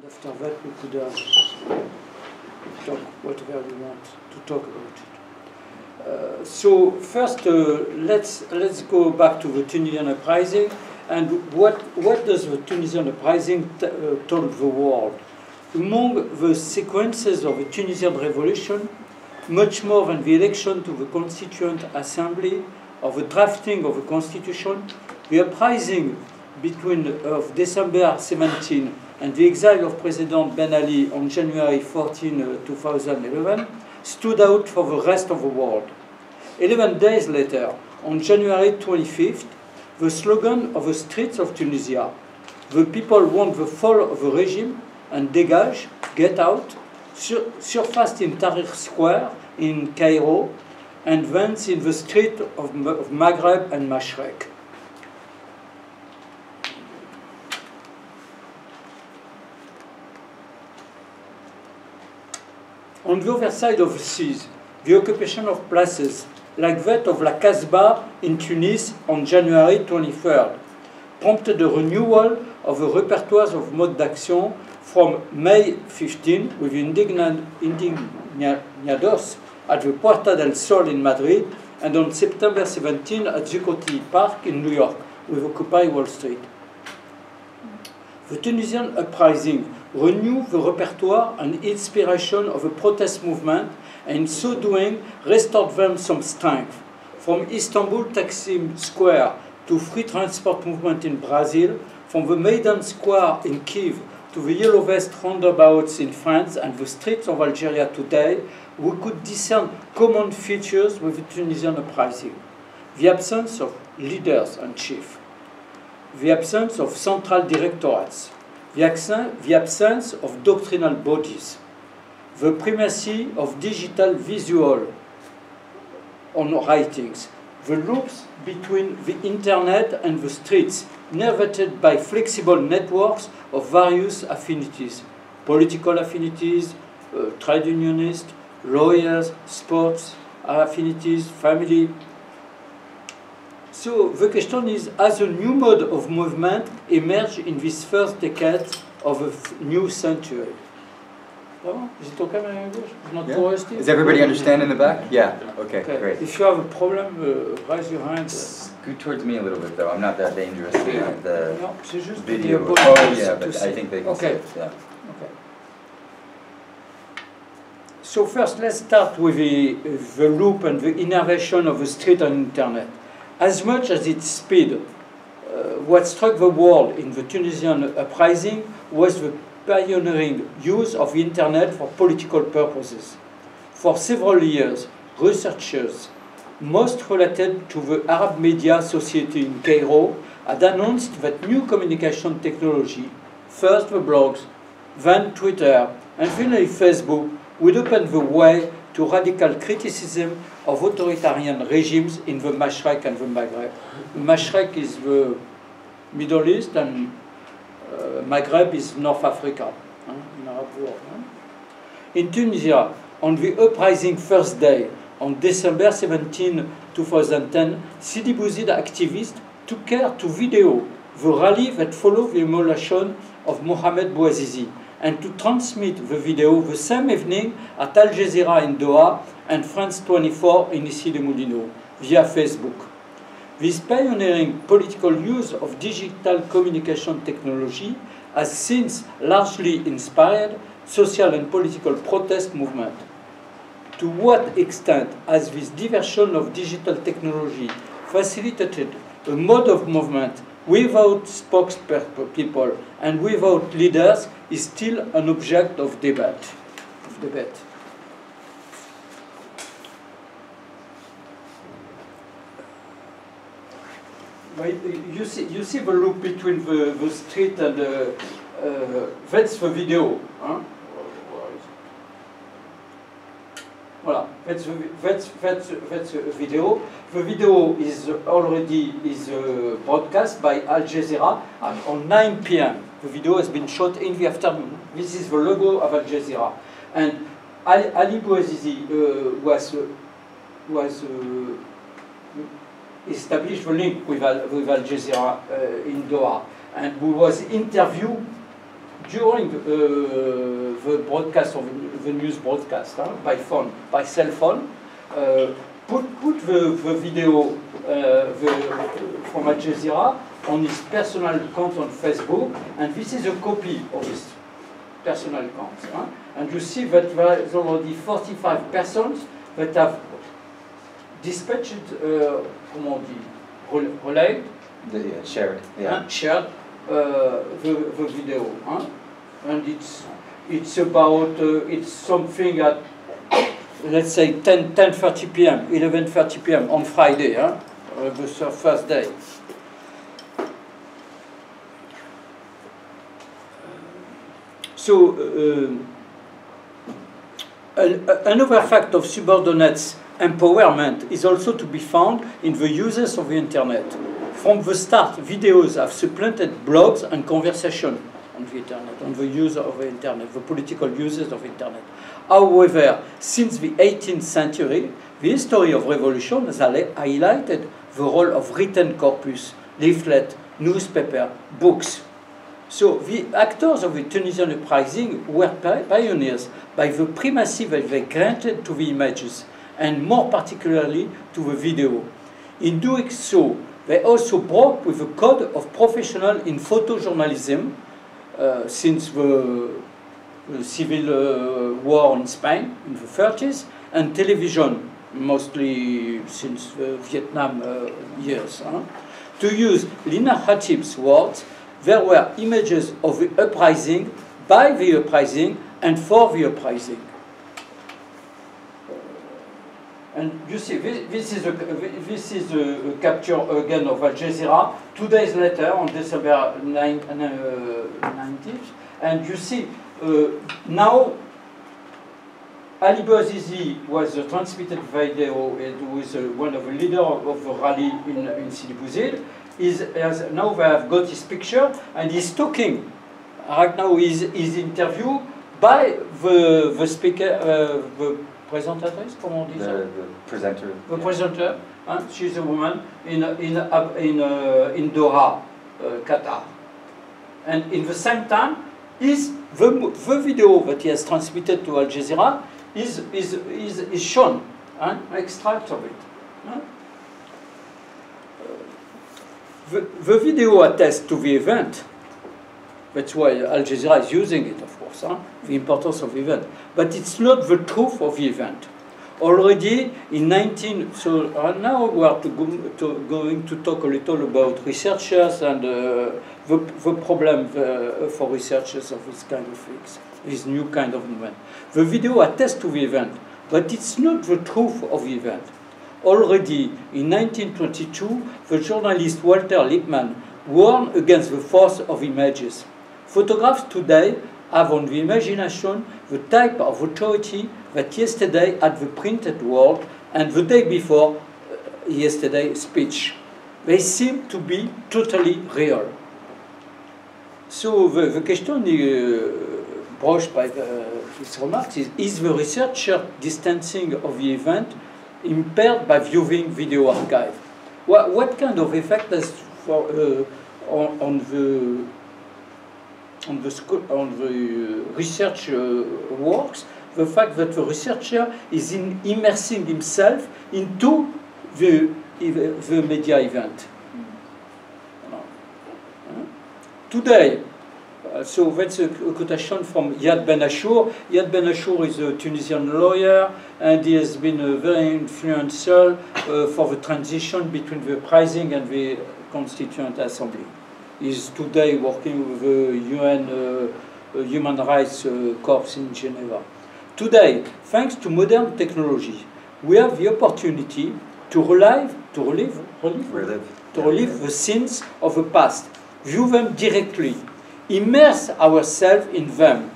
And after that, we could uh, talk whatever we want to talk about it. Uh, so first, uh, let's let's go back to the Tunisian uprising and what what does the Tunisian uprising uh, told the world? Among the sequences of the Tunisian revolution, much more than the election to the Constituent Assembly or the drafting of the constitution, the uprising between of December 17 and the exile of President Ben Ali on January 14, uh, 2011, stood out for the rest of the world. Eleven days later, on January 25th, the slogan of the streets of Tunisia, the people want the fall of the regime and dégage, get out, sur surfaced in Tahrir Square in Cairo and thence in the street of, of Maghreb and Mashrek. On the other side of the seas, the occupation of places, like that of La Casbah in Tunis on January 23rd, prompted a renewal of the repertoires of mode d'action from May 15 with indignad, indignados at the Puerta del Sol in Madrid and on September 17 at Zuccotti Park in New York with Occupy Wall Street. The Tunisian uprising renewed the repertoire and inspiration of the protest movement and so doing restored them some strength. From Istanbul Taksim Square to free transport movement in Brazil, from the Maidan Square in Kiev to the Yellow Vest roundabouts in France and the streets of Algeria today, we could discern common features with the Tunisian uprising. The absence of leaders and chiefs, the absence of central directorates, the, the absence of doctrinal bodies, the primacy of digital visual on writings, the loops between the internet and the streets, nervated by flexible networks of various affinities, political affinities, uh, trade unionists, lawyers, sports affinities, family. So the question is, as a new mode of movement emerged in this first decade of a new century? Is it okay, my English? Not Yeah. too rusty? Does everybody understand in the back? Yeah, okay, Okay. great. If you have a problem, uh, raise your hand. Scoot towards me a little bit though, I'm not that dangerous. Uh, The Non, c'est juste video, the oh ability yeah, to but see. I think they can see Okay. it, yeah. Okay. So first, let's start with the, the loop and the innovation of the street and internet. As much as its speed, uh, what struck the world in the Tunisian uprising was the pioneering use of the internet for political purposes. For several years, researchers, most related to the Arab Media Society in Cairo, had announced that new communication technology, first the blogs, then Twitter, and finally Facebook, would open the way to radical criticism of authoritarian regimes in the Mashrek and the Maghreb. The Mashrek is the Middle East and uh, Maghreb is North Africa, huh, in Arab world. huh. In Tunisia, on the uprising first day, on December 17, 2010, Sidi Bouzid activists took care to video the rally that followed the immolation of Mohamed Bouazizi and to transmit the video the same evening at Al Jazeera in Doha and France 24 in Issy-les-Moulineaux via Facebook. This pioneering political use of digital communication technology has since largely inspired social and political protest movement. To what extent has this diversion of digital technology facilitated a mode of movement without spokespeople and without leaders is still an object of debate. Of debate. You see, you see the loop between the, the street and the, uh, that's the video. Huh? Voilà, that's, that's, that's, that's a video. The video is already is uh, broadcast by Al Jazeera at- on 9 p.m. The video has been shot in the afternoon. This is the logo of Al Jazeera. And Ali, Ali Bouazizi uh, was, uh, was uh, established the link with Al, with Al Jazeera uh, in Doha. And we was interviewed during uh, the broadcast of the news broadcast huh, by phone, by cell phone, uh, put, put the, the video uh, the, from Al Jazeera on his personal account on Facebook, and this is a copy of his personal account. Huh? And you see that there is already 45 persons that have dispatched, uh, comment on dit, relayed, The- shared, yeah. shared uh, the, the video. Huh? And it's, it's about, uh, it's something at, let's say 10, 10.30 p.m., 11.30 p.m. on Friday, huh? uh, the fir- first day. So, uh, another fact of subordinates empowerment is also to be found in the uses of the internet. From the start, videos have supplanted blogs and conversation on the internet, on mm. the use of the internet, the political uses of internet. However, since the 18th century, the history of revolution has highlighted the role of written corpus, leaflet, newspaper, books, so the actors of the Tunisian uprising were pioneers by the primacy that they granted to the images, and more particularly to the video. In doing so, they also broke with the code of professional in photojournalism since the, the civil uh, war in Spain in the 30s, and television, mostly since the Vietnam uh, years. huh? To use Lina Khatib's words, there were images of the uprising, by the uprising, and for the uprising. And you see, this, this is a this is a, capture again of Al Jazeera two days later on December 9, uh, 19th, and you see uh, now Ali Bouazizi was a transmitted video and is uh, one of the leaders of the rally in, in Sidi Bouzid. Is, now they have got his picture and he's talking. Right now he's, he's interviewed by the, the speaker, uh, the présentatrice, comment on dit The, ça? the presenter. The yeah. presenter, huh? she's a woman in in uh, in uh, in Doha, uh, Qatar, and in the same time, is the the video that he has transmitted to Al Jazeera is is is, is shown, huh? extract of it. huh? The, the video attests to the event. That's why Al Jazeera is using it, of course, huh? the importance of event. But it's not the truth of the event. Already in 19, so uh, now we are to go, to, going to talk a little about researchers and uh, the, the problem uh, for researchers of this kind of things, this new kind of movement. The video attests to the event, but it's not the truth of the event. Already in 1922, the journalist Walter Lippmann warned against the force of images. Photographs today have on the imagination the type of authority that yesterday had the printed word and the day before uh, yesterday speech. They seem to be totally real. So the, the question uh, broached by the, these remarks is, is the researcher distancing of the event impaired by viewing video archive? What, what kind of effect does for, uh, on, on the on the sco- on the research uh, works the fact that the researcher is in immersing himself into the the media event. Uh, Today, uh, so that's a, a quotation from Yadh Ben Achour. Yadh Ben Achour is a Tunisian lawyer, and he has been uh, very influential uh, for the transition between the uprising and the Constituent Assembly. He's today working with the UN uh, uh, Human Rights uh, Corps in Geneva. Today, thanks to modern technology, we have the opportunity to relive, to relive, relive, Relive. to relive the sins of the past, view them directly, immerse ourselves in them.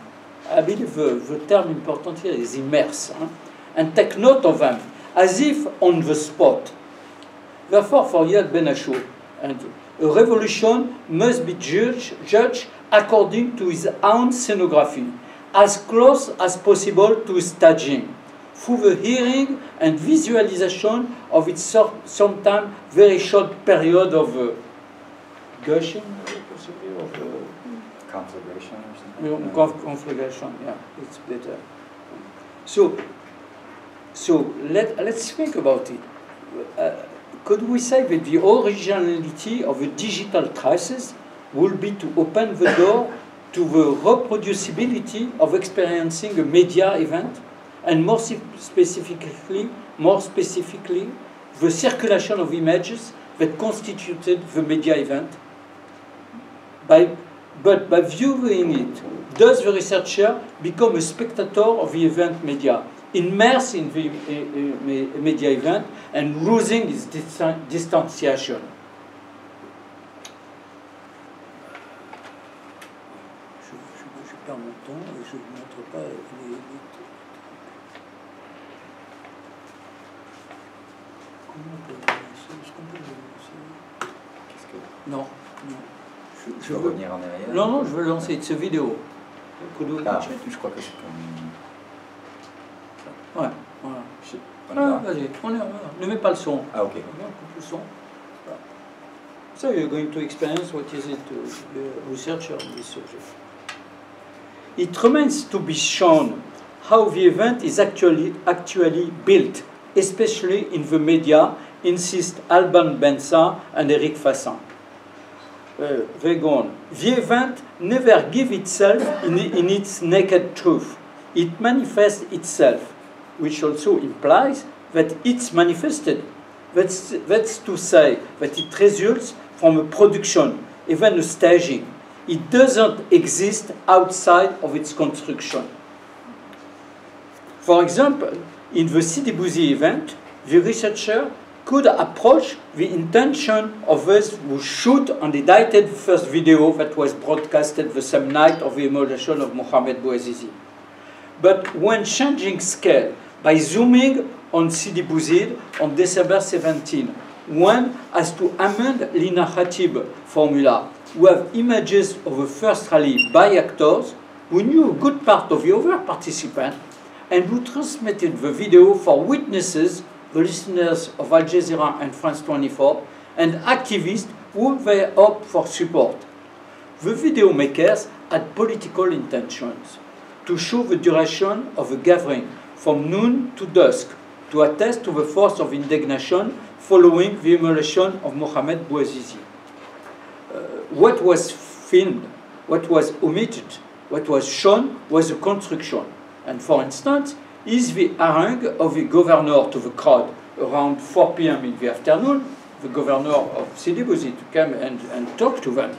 I believe the, the term important here is immerse, huh? and take note of them, as if on the spot. Therefore, for Yadh Ben Achour, and a revolution must be judged, judged according to his own scenography, as close as possible to staging, through the hearing and visualization of its so- sometimes very short period of uh, gushing, possibly, of uh, conflagration or something? conf- conflagration, yeah, it's better. So, so let, let's think about it. Uh, could we say that the originality of a digital crisis will be to open the door to the reproducibility of experiencing a media event, and more specifically, more specifically, the circulation of images that constituted the media event? By but by viewing it, does the researcher become a spectator of the event media, immersed in the uh, uh, me- media event and losing its distan- distanciation? Je, je- je perds mon temps et je ne montre pas les, les- Comment on peut le lancer Est-ce qu'on peut le lancer Qu'est-ce que- Non, non. Je, Tu je veux veux- revenir en arrière non, non, je veux lancer cette vidéo. Could we Ah, watch it? je crois que c'est comme... Ouais, voilà. je Ah, va. vas-y, on est, ne mets pas le son. Ah, ok. On le son. Voilà. So you're going to experience what is it to a researcher on this subject. It remains to be shown how the event is actually, actually built, especially in the media, insist Alban Bensa and Eric Fassin. Uh. The event never gives itself in, in its naked truth. It manifests itself, which also implies that it's manifested. That's, that's to say that it results from a production, even a staging. It doesn't exist outside of its construction. For example, in the Sidi Bouzid event, the researcher could approach the intention of those who shoot and edited the first video that was broadcasted the same night of the immolation of Mohamed Bouazizi. But when changing scale by zooming on Sidi Bouzid on December 17, one has to amend Lina narrative formula. We have images of the first rally by actors who knew a good part of the other participants and who transmitted the video for witnesses, the listeners of Al Jazeera and France 24, and activists who were hope for support. The video makers had political intentions to show the duration of the gathering from noon to dusk to attest to the force of indignation following the immolation of Mohamed Bouazizi. Uh, what was filmed, what was omitted, what was shown was a construction. And for instance, is the harangue of the governor to the crowd around 4 p.m. in the afternoon, the governor of Sidi Bouzid to come and, and talk to them.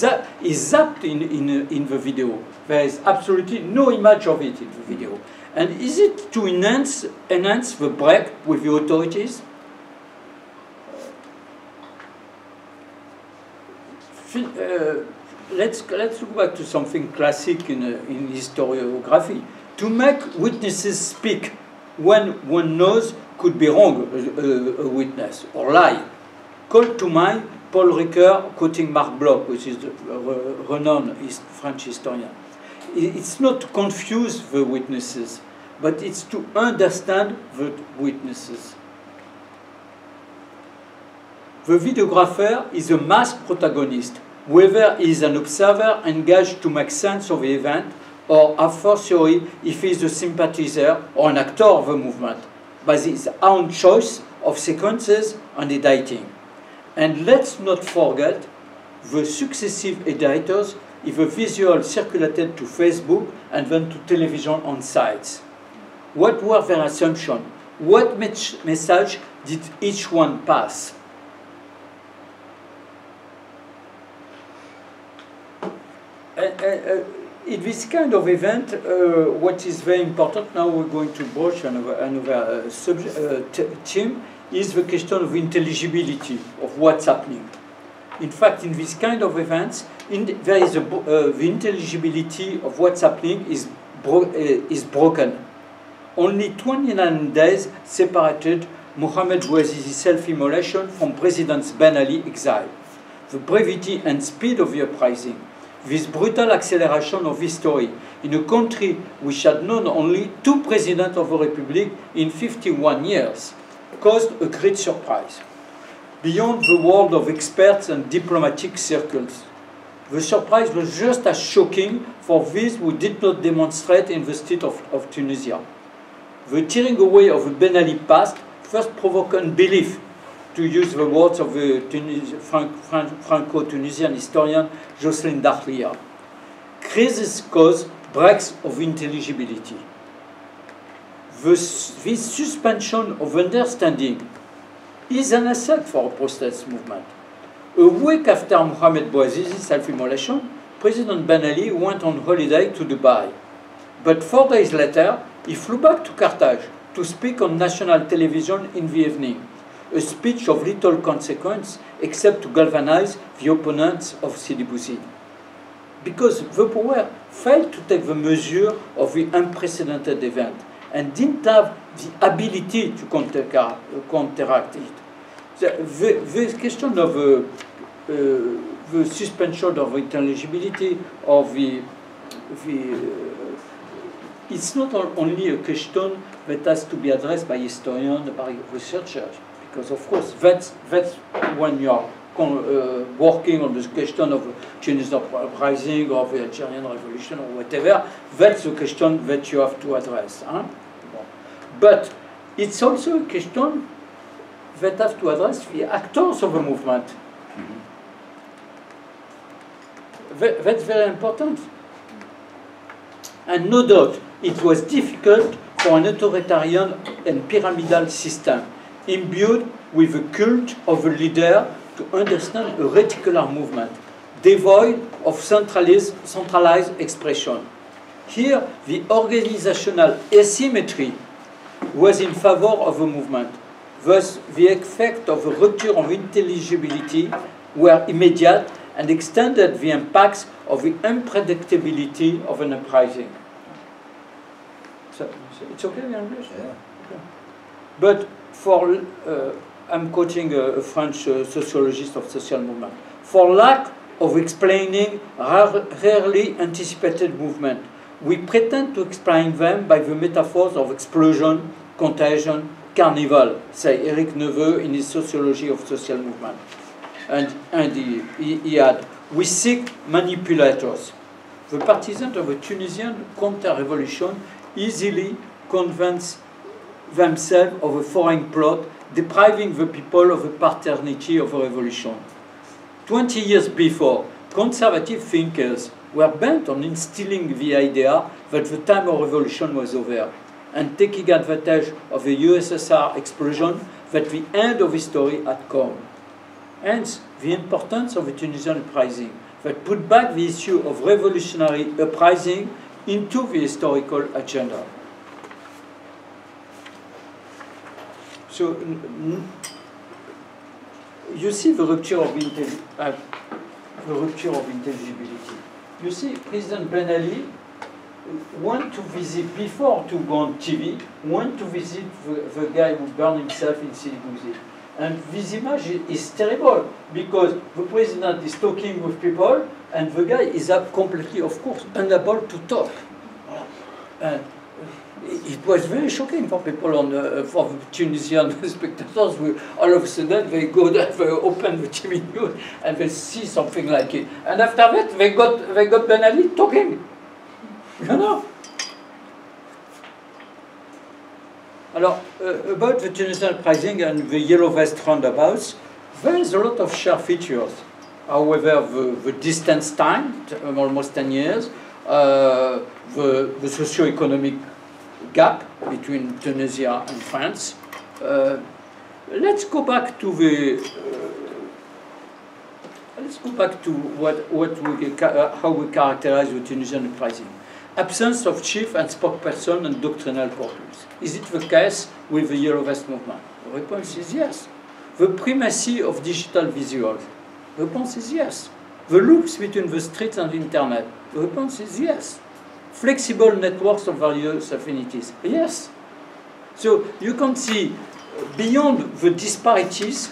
That is zapped in, in, in the video. There is absolutely no image of it in the video. And is it to enhance, enhance the break with the authorities? Uh, let's, let's look back to something classic in, uh, in historiography. To make witnesses speak when one knows could be wrong, a, a- a witness, or lie. Call to mind Paul Ricoeur quoting Marc Bloch, which is a renowned French historian. It's not to confuse the witnesses, but it's to understand the witnesses. The videographer is a masked protagonist, whether he is an observer engaged to make sense of the event, or a fortiori if he is a sympathizer or an actor of the movement, by his own choice of sequences and editing. And let's not forget the successive editors if a visual circulated to Facebook and then to television on sites. What were their assumptions? What message did each one pass? Uh, uh, uh, in this kind of event, uh, what is very important, now we're going to broach another, another uh, subject, uh, theme, is the question of intelligibility of what's happening. In fact, in this kind of events, in the- there is a, the intelligibility of what's happening is, bro- is broken. Only 29 days separated Mohamed Bouazizi's self-immolation from President Ben Ali exile. The brevity and speed of the uprising, this brutal acceleration of history in a country which had known only two presidents of the Republic in 51 years, caused a great surprise. Beyond the world of experts and diplomatic circles, the surprise was just as shocking for those who did not demonstrate in the state of, of Tunisia. The tearing away of the Ben Ali past first provoked unbelief, to use the words of the Tunis Franco-Tunisian historian Jocelyne Dakhlia. Crisis cause breaks of intelligibility. This, this suspension of understanding is an asset for a protest movement. A week after Mohamed Bouazizi's self-immolation, President Ben Ali went on holiday to Dubai. But four days later, he flew back to Carthage to speak on national television in the evening, a speech of little consequence except to galvanize the opponents of Sidi Bouzid. Because the power failed to take the measure of the unprecedented event and didn't have the ability to counteract it. The, the, the question of uh, uh, the suspension of intelligibility of the, the uh, it's not only a question that has to be addressed by historians, by researchers, because of course that's, that's when you are uh, working on the question of Tunisian uprising or the Algerian revolution or whatever, that's the question that you have to address. Huh? But it's also a question that has to address the actors of the movement. Mm -hmm. that, that's very important. And no doubt, it was difficult for an authoritarian and pyramidal system imbued with the cult of a leader to understand a reticular movement, devoid of centralized expression. Here, the organizational asymmetry was in favor of the movement. Thus, the effect of a rupture of intelligibility were immediate and extended the impacts of the unpredictability of an uprising. It's okay in English? Yeah. Okay. But for, uh, I'm quoting a, a French uh, sociologist of social movement, for lack of explaining rarely anticipated movement, we pretend to explain them by the metaphors of explosion, contagion, carnival, say Eric Neveu in his Sociology of Social Movement. And, and he, he, he had, we seek manipulators. The partisans of the Tunisian counter-revolution easily convince themselves of a foreign plot depriving the people of the paternity of a revolution. Twenty years before, conservative thinkers were bent on instilling the idea that the time of revolution was over and taking advantage of the USSR explosion that the end of history had come. Hence, the importance of the Tunisian uprising that put back the issue of revolutionary uprising into the historical agenda. So, you see the rupture of, uh, the rupture of intelligibility. You see, President Ben Ali went to visit, before to go on TV, went to visit the, the guy who burned himself in Sidi Bouzid. And this image is terrible because the president is talking with people and the guy is completely, of course, unable to talk. And it was very shocking for people on the, for the Tunisian spectators. Who, all of a sudden, they go there, they open the TV news, and they see something like it. And after that, they got they got Ben Ali talking. You know. Alors, uh, about the Tunisian uprising and the Yellow Vest roundabouts, there is a lot of shared features. However, the, the distance time, almost 10 years, uh, the, the socio-economic gap between Tunisia and France. Uh, let's go back to the uh, let's go back to what what we uh, how we characterize the Tunisian uprising. Absence of chief and spokesperson and doctrinal purpose. Is it the case with the Yellow Vest movement? The response is yes. The primacy of digital visuals. The response is yes. The loops between the streets and the internet. The response is yes flexible networks of various affinities? Yes. So you can see beyond the disparities,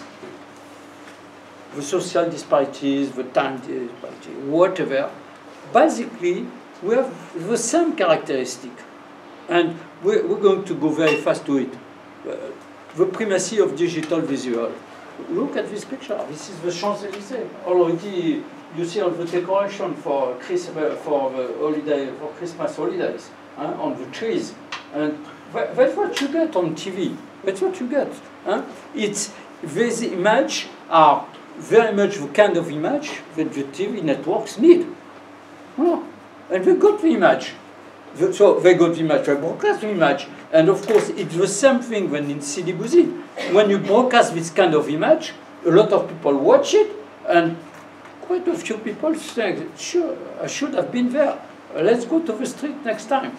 the social disparities, the time disparity, whatever, basically we have the same characteristic. And we're, we're going to go very fast to it. Uh, the primacy of digital visual. look at this picture. This is the Champs-Élysées. Already, you see all the decoration for Christmas, for the holiday, for Christmas holidays on the trees, and that's what you get on TV. That's what you get. It's these images are very much the kind of image that the TV networks need. Well, and they got the image. So they got the image, they broadcast the image. And of course, it's the same thing when in Sidi Bouzid. When you broadcast this kind of image, a lot of people watch it, and quite a few people say, sure, I should have been there. Let's go to the street next time.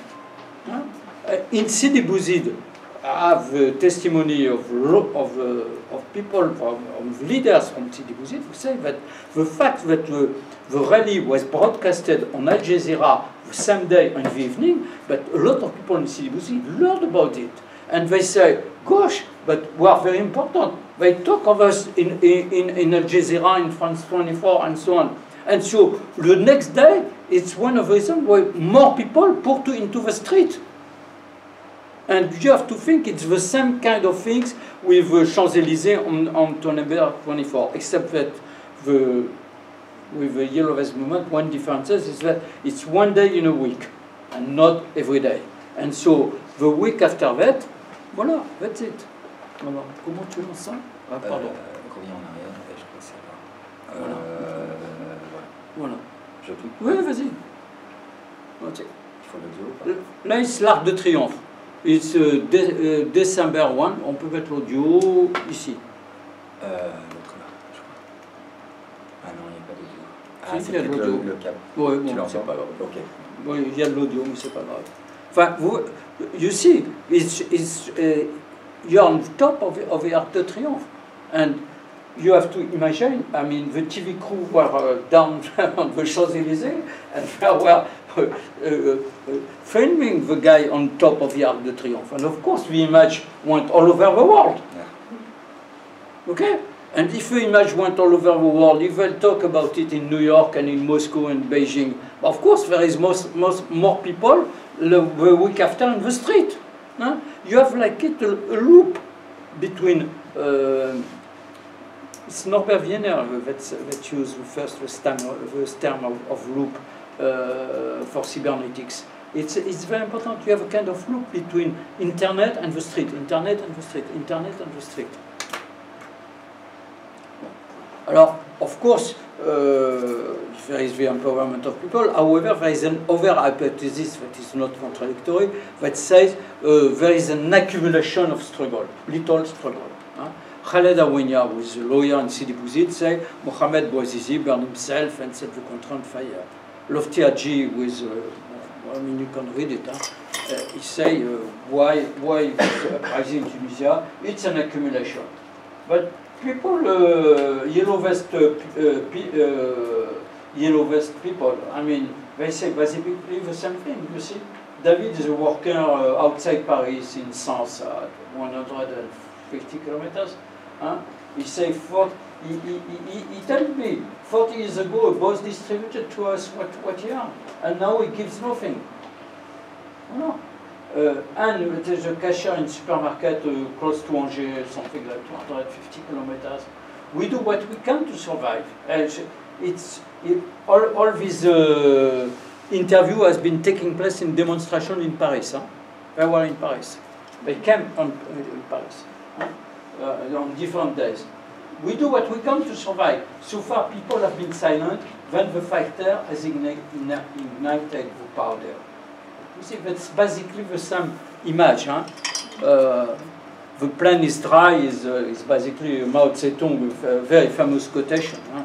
Huh? Uh, in Sidi Bouzid, I have uh, testimony of, of, uh, of people, from, of leaders from Sidi Bouzid who say that the fact that the, the rally was broadcasted on Al Jazeera the same day in the evening, but a lot of people in Sidi Bouzid learned about it. And they say, gosh, but we are very important. They talk of us in, in, in Al Jazeera, in France 24, and so on. And so the next day, it's one of the reasons why more people put to into the street. And you have to think it's the same kind of things with the Champs-Élysées on, on Tonneberg 24, except that the, with the Yellow Vest movement, one difference is that it's one day in a week and not every day. And so the week after that, voilà, that's it. Alors, comment tu lances ça Ah, pardon. Euh, reviens en arrière, et je crois que c'est là. Voilà. Euh, voilà. Je clique. Oui, vas-y. Ok. Il faut ou pas Là, c'est l'arc de triomphe. It's uh, de- uh, December 1. On peut mettre l'audio ici. Euh, l'autre là, je crois. Ah non, il n'y a pas d'audio. Ah, Si, c'est il y a peut-être l'audio. le, le câble. Oui, bon, c'est pas grave. Ok. Oui, il y a de l'audio, mais c'est pas grave. Enfin, vous, you see, it's, it's, uh, you're on top of, of the Arc de Triomphe. And you have to imagine, I mean, the TV crew were uh, down on the Champs-Élysées and they were Uh, uh, uh, filming the guy on top of the Arc de Triomphe. And of course, the image went all over the world. Yeah. Okay? And if the image went all over the world, if they talk about it in New York and in Moscow and Beijing, of course there is most, most more people the, week after in the street. huh? You have like it a, a loop between. Uh, it's Norbert Wiener that, that used the first the term, the term of, of loop uh, for cybernetics. It's, it's very important. You have a kind of loop between internet and the street, internet and the street, internet and the street. Alors, of course, uh, there is the empowerment of people. However, there is an other hypothesis that is not contradictory that says uh, there is an accumulation of struggle, little struggle. Huh? Khaled Aouainia, who is a lawyer in Sidi Bouzid, say Mohamed Bouazizi burned himself and set the country on fire. Lofty Hadji, who is, uh, I mean, you can read it, huh? uh, he say uh, why, why uprising in Tunisia, it's an accumulation. But people, uh, yellow vest, uh, uh, uh, yellow vest people. I mean, they say basically the same thing. You see, David is a worker uh, outside Paris in Sens at 150 kilometers. Huh? He say, for, he, he, he, he told me 40 years ago a boss distributed to us what, what he earned, and now he gives nothing. No. Uh, and there's a cashier in supermarket uh, close to Angers, something like 250 kilometers. We do what we can to survive. It's, it's it, all, all this uh, interview has been taking place in demonstration in Paris. Huh? They were in Paris. They came on, uh, in Paris huh? uh, on different days. We do what we can to survive. So far, people have been silent. Then the fighter has igni- igni- ignited the powder. You see, that's basically the same image. Huh? Uh, the plan is dry is, uh, is basically Mao Zedong with a very famous quotation. Huh?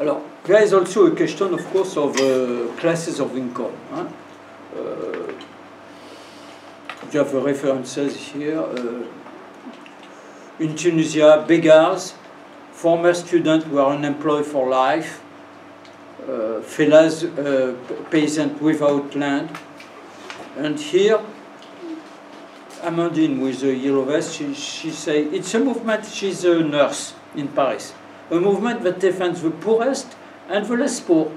Alors, there is also a question, of course, of uh, classes of income. Huh? Uh, have references here. Uh, in Tunisia, beggars, former students who are unemployed for life, uh, fellas, uh, peasant without land. And here, Amandine with the yellow vest, she, she say, it's a movement, she's a nurse in Paris, a movement that defends the poorest and the less poor.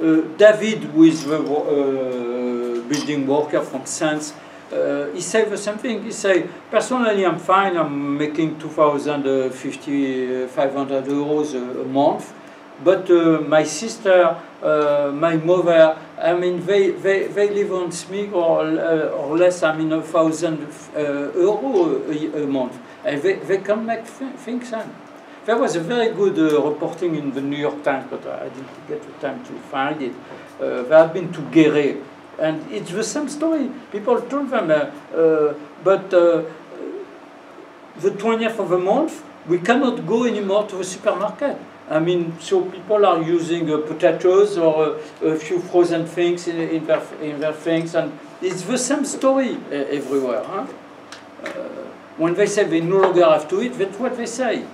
Uh, David, who is the uh, building worker from Sens, uh, he said something. He said, personally, I'm fine. I'm making 2,050, 500 euros a, a month. But uh, my sister, uh, my mother, I mean, they, they, they live on SMIC or, uh, or less, I mean, a thousand uh, a, a, month. And they, they can make things happen. There was a very good uh, reporting in the New York Times, but I didn't get the time to find it. Uh, they have been to Guéret, and it's the same story. People told them, uh, but the 20th of the month, we cannot go anymore to the supermarket. I mean, so people are using uh, potatoes or uh, a few frozen things in, in, their, in their things, and it's the same story uh, everywhere. Huh? when they say they no longer have to eat, that's what they say.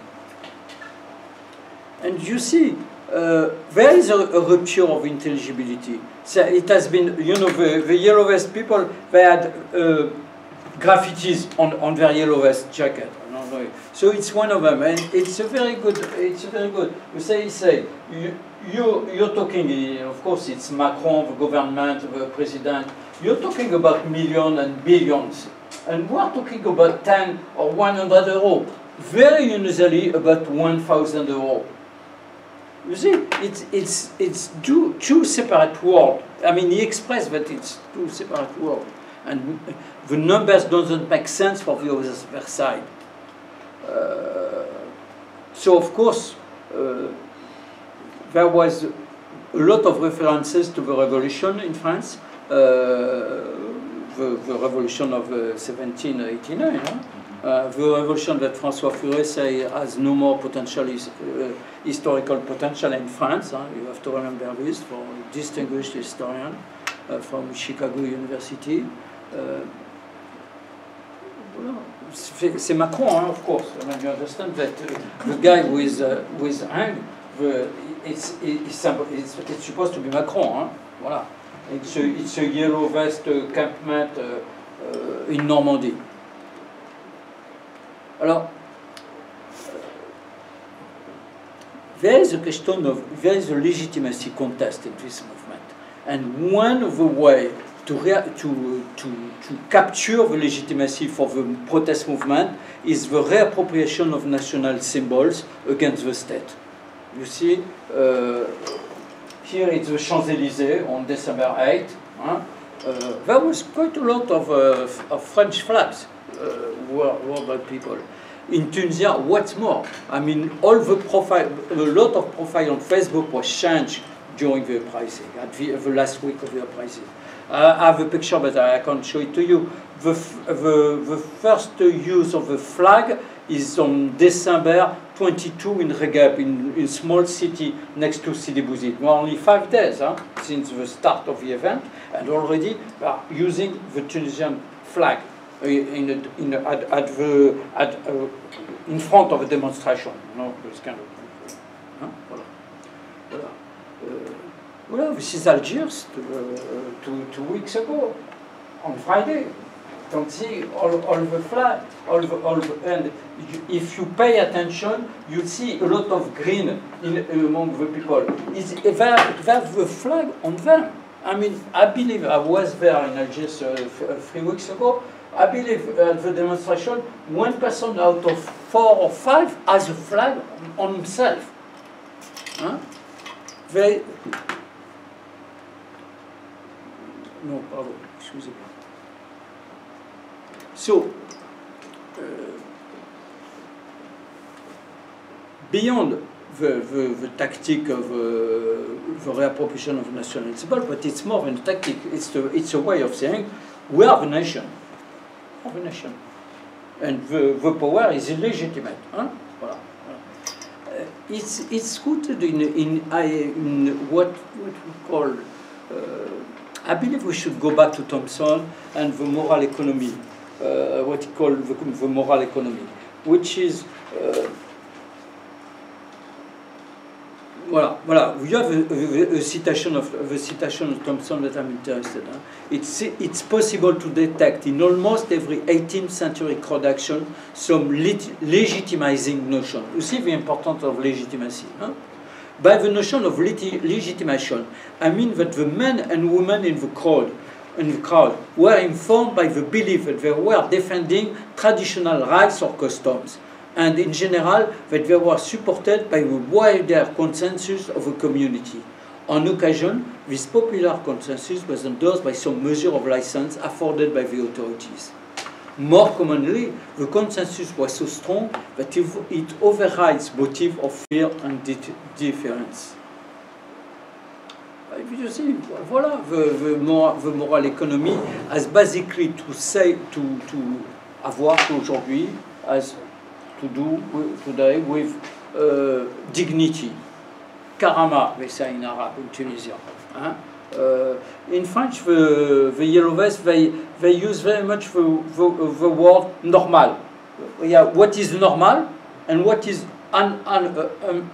And you see, uh, there is a, a, rupture of intelligibility. So it has been, you know, the, the yellow vest people, they had uh, graffitis on, on their yellow vest jacket. So it's one of them, and it's a very good. It's a very good. You say, say you, you you're talking. Of course, it's Macron, the government, the president. You're talking about millions and billions, and we're talking about 10 or 100 euro. Very usually about 1,000 euro. You see, it's it's it's two two separate worlds. I mean, he expressed that it's two separate worlds, and the numbers doesn't make sense for the other side. Uh, so of course, uh, there was a lot of references to the revolution in France, uh, the, the, revolution of 1789. Huh? Uh, the revolution that François Furet say has no more potential uh, historical potential in France. Huh? You have to remember this for a distinguished historian uh, from Chicago University. c'est Macron, hein, of course. I mean, you understand that uh, the guy is, uh, is hanged, the, it's, it's, it's, it's, supposed to be Macron. Hein, voilà. It's a, it's a yellow vest campment uh, uh, in Normandy. Alors, there is a question of, there is a legitimacy contest in this movement. And one of the ways to, to, to, to capture the legitimacy for the protest movement is the reappropriation of national symbols against the state. You see, uh, here it's the Champs-Élysées on December 8. Huh? Uh, there was quite a lot of, uh, of French flags uh, worn by people. In Tunisia, what's more, I mean, all the profile, a lot of profile on Facebook was changed during the uprising, at the, the last week of the uprising. Uh, I have a picture, but I can't show it to you. The, the, the first use of the flag is on December 22 in Regueb, in a small city next to Sidi Bouzid. We're only five days huh, since the start of the event, and already are using the Tunisian flag in, in at, at, the, at, uh, in front of a demonstration. You know, this kind of, huh? voilà. Voilà. Uh, well, this is Algiers two, uh, two, weeks ago, on Friday. Don't see all, all the flag, all the, all the, and if you pay attention, you see a lot of green in, among the people. Is they have the flag on them. I mean, I believe I was there in Algiers uh, uh three weeks ago. I believe at the demonstration, one person out of four or five has a flag on himself. Huh? They, no, pardon, excusez-moi. So, uh, beyond the, the, the tactic of uh, the reappropriation of national symbol, but it's more than a tactic, it's a, it's a way of saying we are the nation. Are the nation. And the, the power is illegitimate. Huh? Voilà. Uh, it's, it's rooted in, in, in what, what we call uh, I believe we should go back to Thompson and the moral economy, uh, what he called the, the, moral economy, which is voilà, voilà. You have a, a, citation of the citation of Thompson that I'm interested in. It's, it's possible to detect in almost every 18th century production some legitimizing notion. You see the importance of legitimacy. Huh? by the notion of legitimation. I mean that the men and women in the crowd in the crowd were informed by the belief that they were defending traditional rights or customs, and in general that they were supported by the wider consensus of the community. On occasion, this popular consensus was endorsed by some measure of license afforded by the authorities. More commonly, the consensus was so strong that it overrides motive of fear and deference. You see, voila, the, moral, economy has basically to say, to avoir aujourd'hui, as to do today with uh, dignity. Karama, they say in Arab, in Tunisia. Huh? Uh, in French, the, the yellow vest, they, they use very much the, the, the word normal. Yeah, what is normal and what is un, un, uh, um,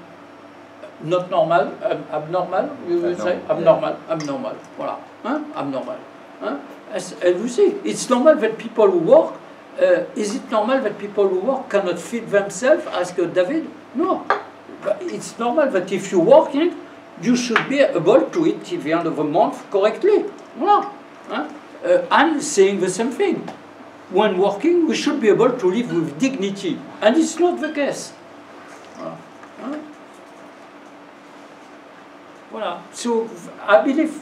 not normal, um, abnormal, you will say? Abnormal, yeah. abnormal, voilà. Hein? Abnormal. Hein? As, and you see, it's normal that people who work, uh, is it normal that people who work cannot feed themselves, ask David? No. It's normal that if you're working, you should be able to eat till the end of the month correctly. Huh? Uh, and saying the same thing. When working, we should be able to live with dignity. And it's not the case. Voilà. Huh? Voilà. So I believe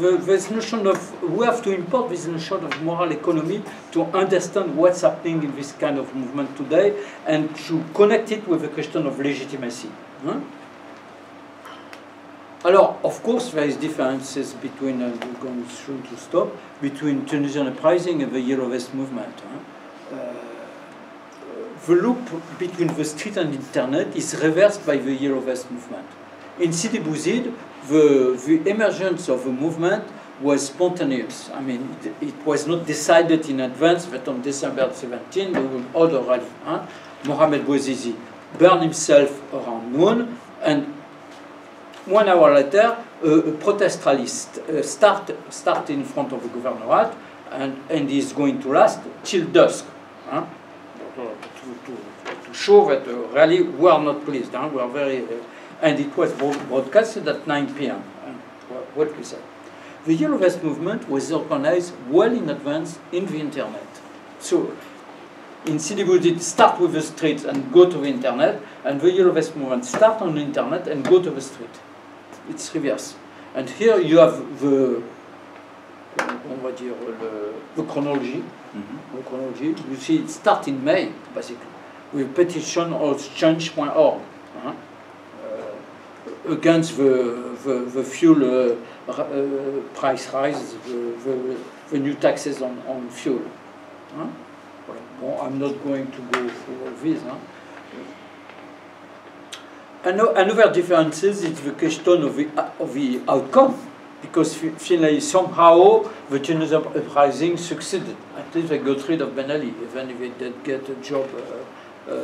the, this notion of, we have to import this notion of moral economy to understand what's happening in this kind of movement today and to connect it with the question of legitimacy. Huh? Alors, of course, there is differences between, uh, we're going through to stop, between Tunisian uprising and the Yellow Vest movement. Uh, the loop between the street and internet is reversed by the Yellow Vest movement. In Sidi Bouzid, the, the emergence of the movement was spontaneous. I mean, it, it, was not decided in advance that on December 17 there will order rally. Huh? Mohamed Bouazizi burned himself around noon, and one hour later, a protest rally uh, start, start in front of the governorate and, and is going to last till dusk. Huh? To, to, to, show that the rally were not pleased. Huh? We are very, uh, and it was broadcasted at 9 p.m. what we said. The Yellow Vest movement was organized well in advance in the internet. So in Sidi Bouzid, start with the streets and go to the internet, and the Yellow Vest movement start on the internet and go to the street. It's reverse. And here you have the, on va dire, le, the chronology. Mm -hmm. The chronology. You see, it starts in May, basically, with petition on change.org. Against the, the, the fuel uh, uh, price rise, the, the, new taxes on, on fuel. Huh? Well, I'm not going to go through all this. Huh? Another difference is the question of the, of the outcome, because finally somehow the Tunisian uprising succeeded. At least they got rid of Ben Ali, even if they did get a job, uh, uh,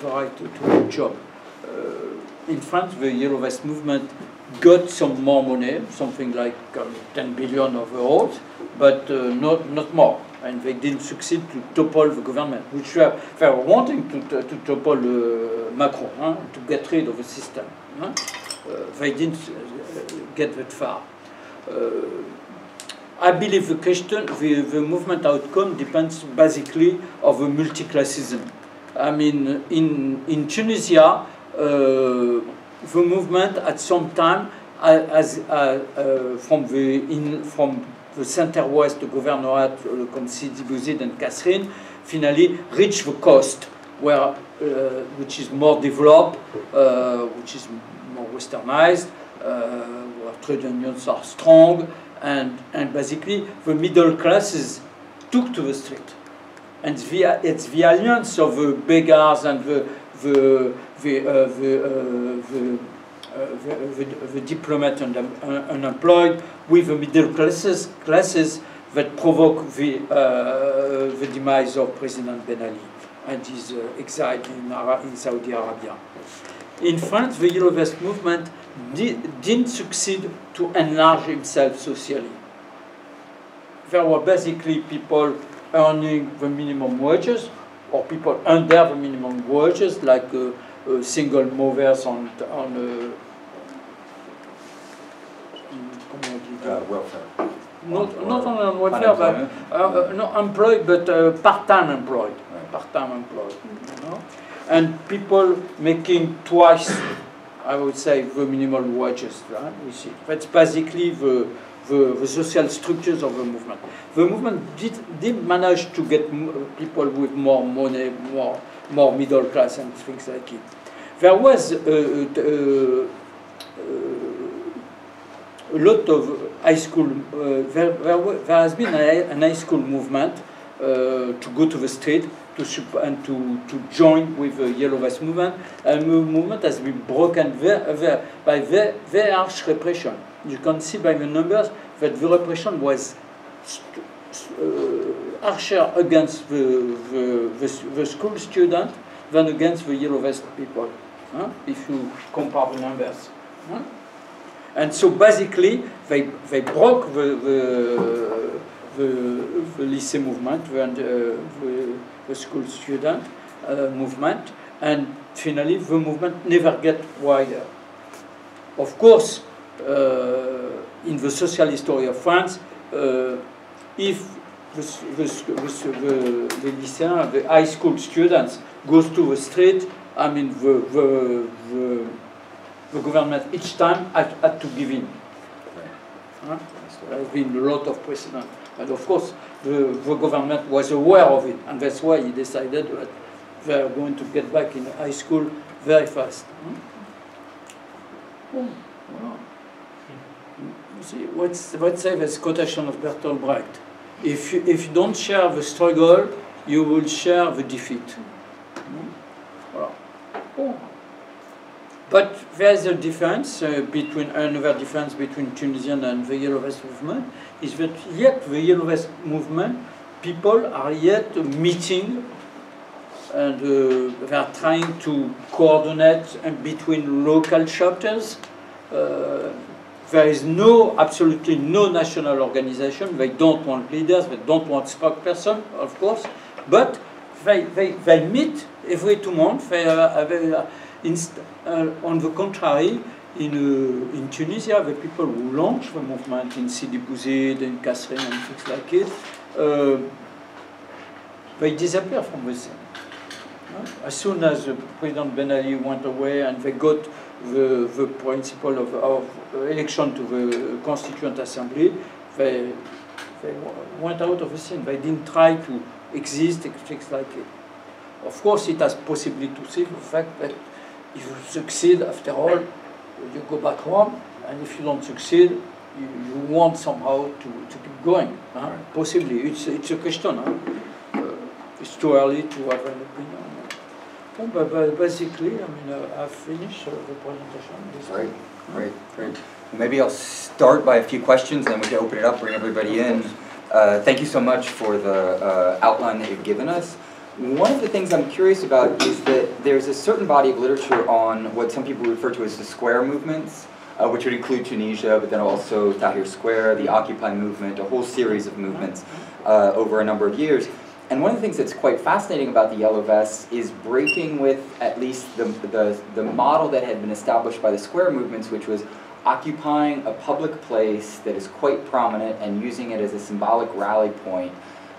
the right to, to a job. Uh, in France, the Yellow Vest movement got some more money, something like um, 10 billion overall, but uh, not, not more and they didn't succeed to topple the government, which were, they were wanting to, to, topple uh, Macron, huh, to get rid of the system. Huh? Uh, they didn't uh, get that far. Uh, I believe the question, the, the movement outcome depends basically of the multi-classism. I mean, in, in Tunisia, uh, the movement at some time, as, uh, from, the, in, from the center-west governorate comme Sidi and Kasserine finally reach the coast where uh, which is more developed, uh, which is more westernized, uh, where trade unions are strong, and, and basically the middle classes took to the street. And it's the alliance of the beggars and the, the, the, uh, the, uh, the uh, the, the, the, diplomat and um, unemployed with the middle classes, classes that provoke the, uh, the demise of President Ben Ali and his uh, exile in, in, Saudi Arabia. In France, the Yellow Vest movement di didn't succeed to enlarge himself socially. There were basically people earning the minimum wages or people under the minimum wages, like uh, uh, single mothers on, on uh, uh, welfare. not, Or not on welfare, but unemployment? uh, uh, not employed, but uh, part-time employed, Right. part-time employed, you know, and people making twice, I would say, the minimum wages. Right? We see that's basically the, the the social structures of the movement. The movement did did manage to get m- people with more money, more more middle class and things like it. There was uh, a lot of high school, there, there, wa- there has been a, an high school movement uh, to go to the street to and to, to join with the Yellow Vest movement. And the movement has been broken by very, very harsh repression. You can see by the numbers that the repression was uh, harsher against the, the, the, the school student than against the Yellow Vest people, huh? if you compare the numbers. huh? And so basically, they, they broke the, the, the, the lycée movement, the, uh, the, the school student uh, movement, and finally the movement never get wider. Of course, uh, in the social history of France, uh, if the, the, the, the lycéens, the high school students goes to the street, I mean the, the, the, the government each time had, had to give in. Huh? There have been a lot of precedent. And of course, the, the government was aware of it, and that's why he decided that they are going to get back in high school very fast. Hmm? Oh, wow. See, what's, let's say this quotation of Bertolt Brecht. If you, if you don't share the struggle, you will share the defeat. Hmm? But there's a difference uh, between another difference between Tunisian and the Yellow Vest movement is that yet the Yellow Vest movement people are yet meeting and uh, they are trying to coordinate between local chapters. Uh, there is no, absolutely no national organization. They don't want leaders, they don't want spokesperson, of course, but they, they, they meet every two months. They uh, on the contrary, in, uh, in Tunisia, the people who launched the movement in Sidi Bouzid, in Kasserine, and things like it, uh, they disappear from the scene. As soon as President Ben Ali went away and they got the, the principle of, of election to the Constituent Assembly, they, they went out of the scene. They didn't try to exist, things like it. Of course, it has possibly to see the fact that if you succeed, after all, you go back home, and if you don't succeed, you, you want somehow to, to keep going. Huh? Possibly, it's, it's a question. Huh? Uh, it's too early to have an opinion. But, but basically, I mean, uh, I've finished uh, the presentation. Great, great, great. Maybe I'll start by a few questions, and then we can open it up, bring everybody in. Uh, thank you so much for the uh, outline that you've given us. One of the things I'm curious about is that there's a certain body of literature on what some people refer to as the square movements, uh, which would include Tunisia, but then also Tahrir Square, the Occupy movement, a whole series of movements uh, over a number of years. And one of the things that's quite fascinating about the Yellow Vests is breaking with at least the, the, the model that had been established by the square movements, which was occupying a public place that is quite prominent and using it as a symbolic rally point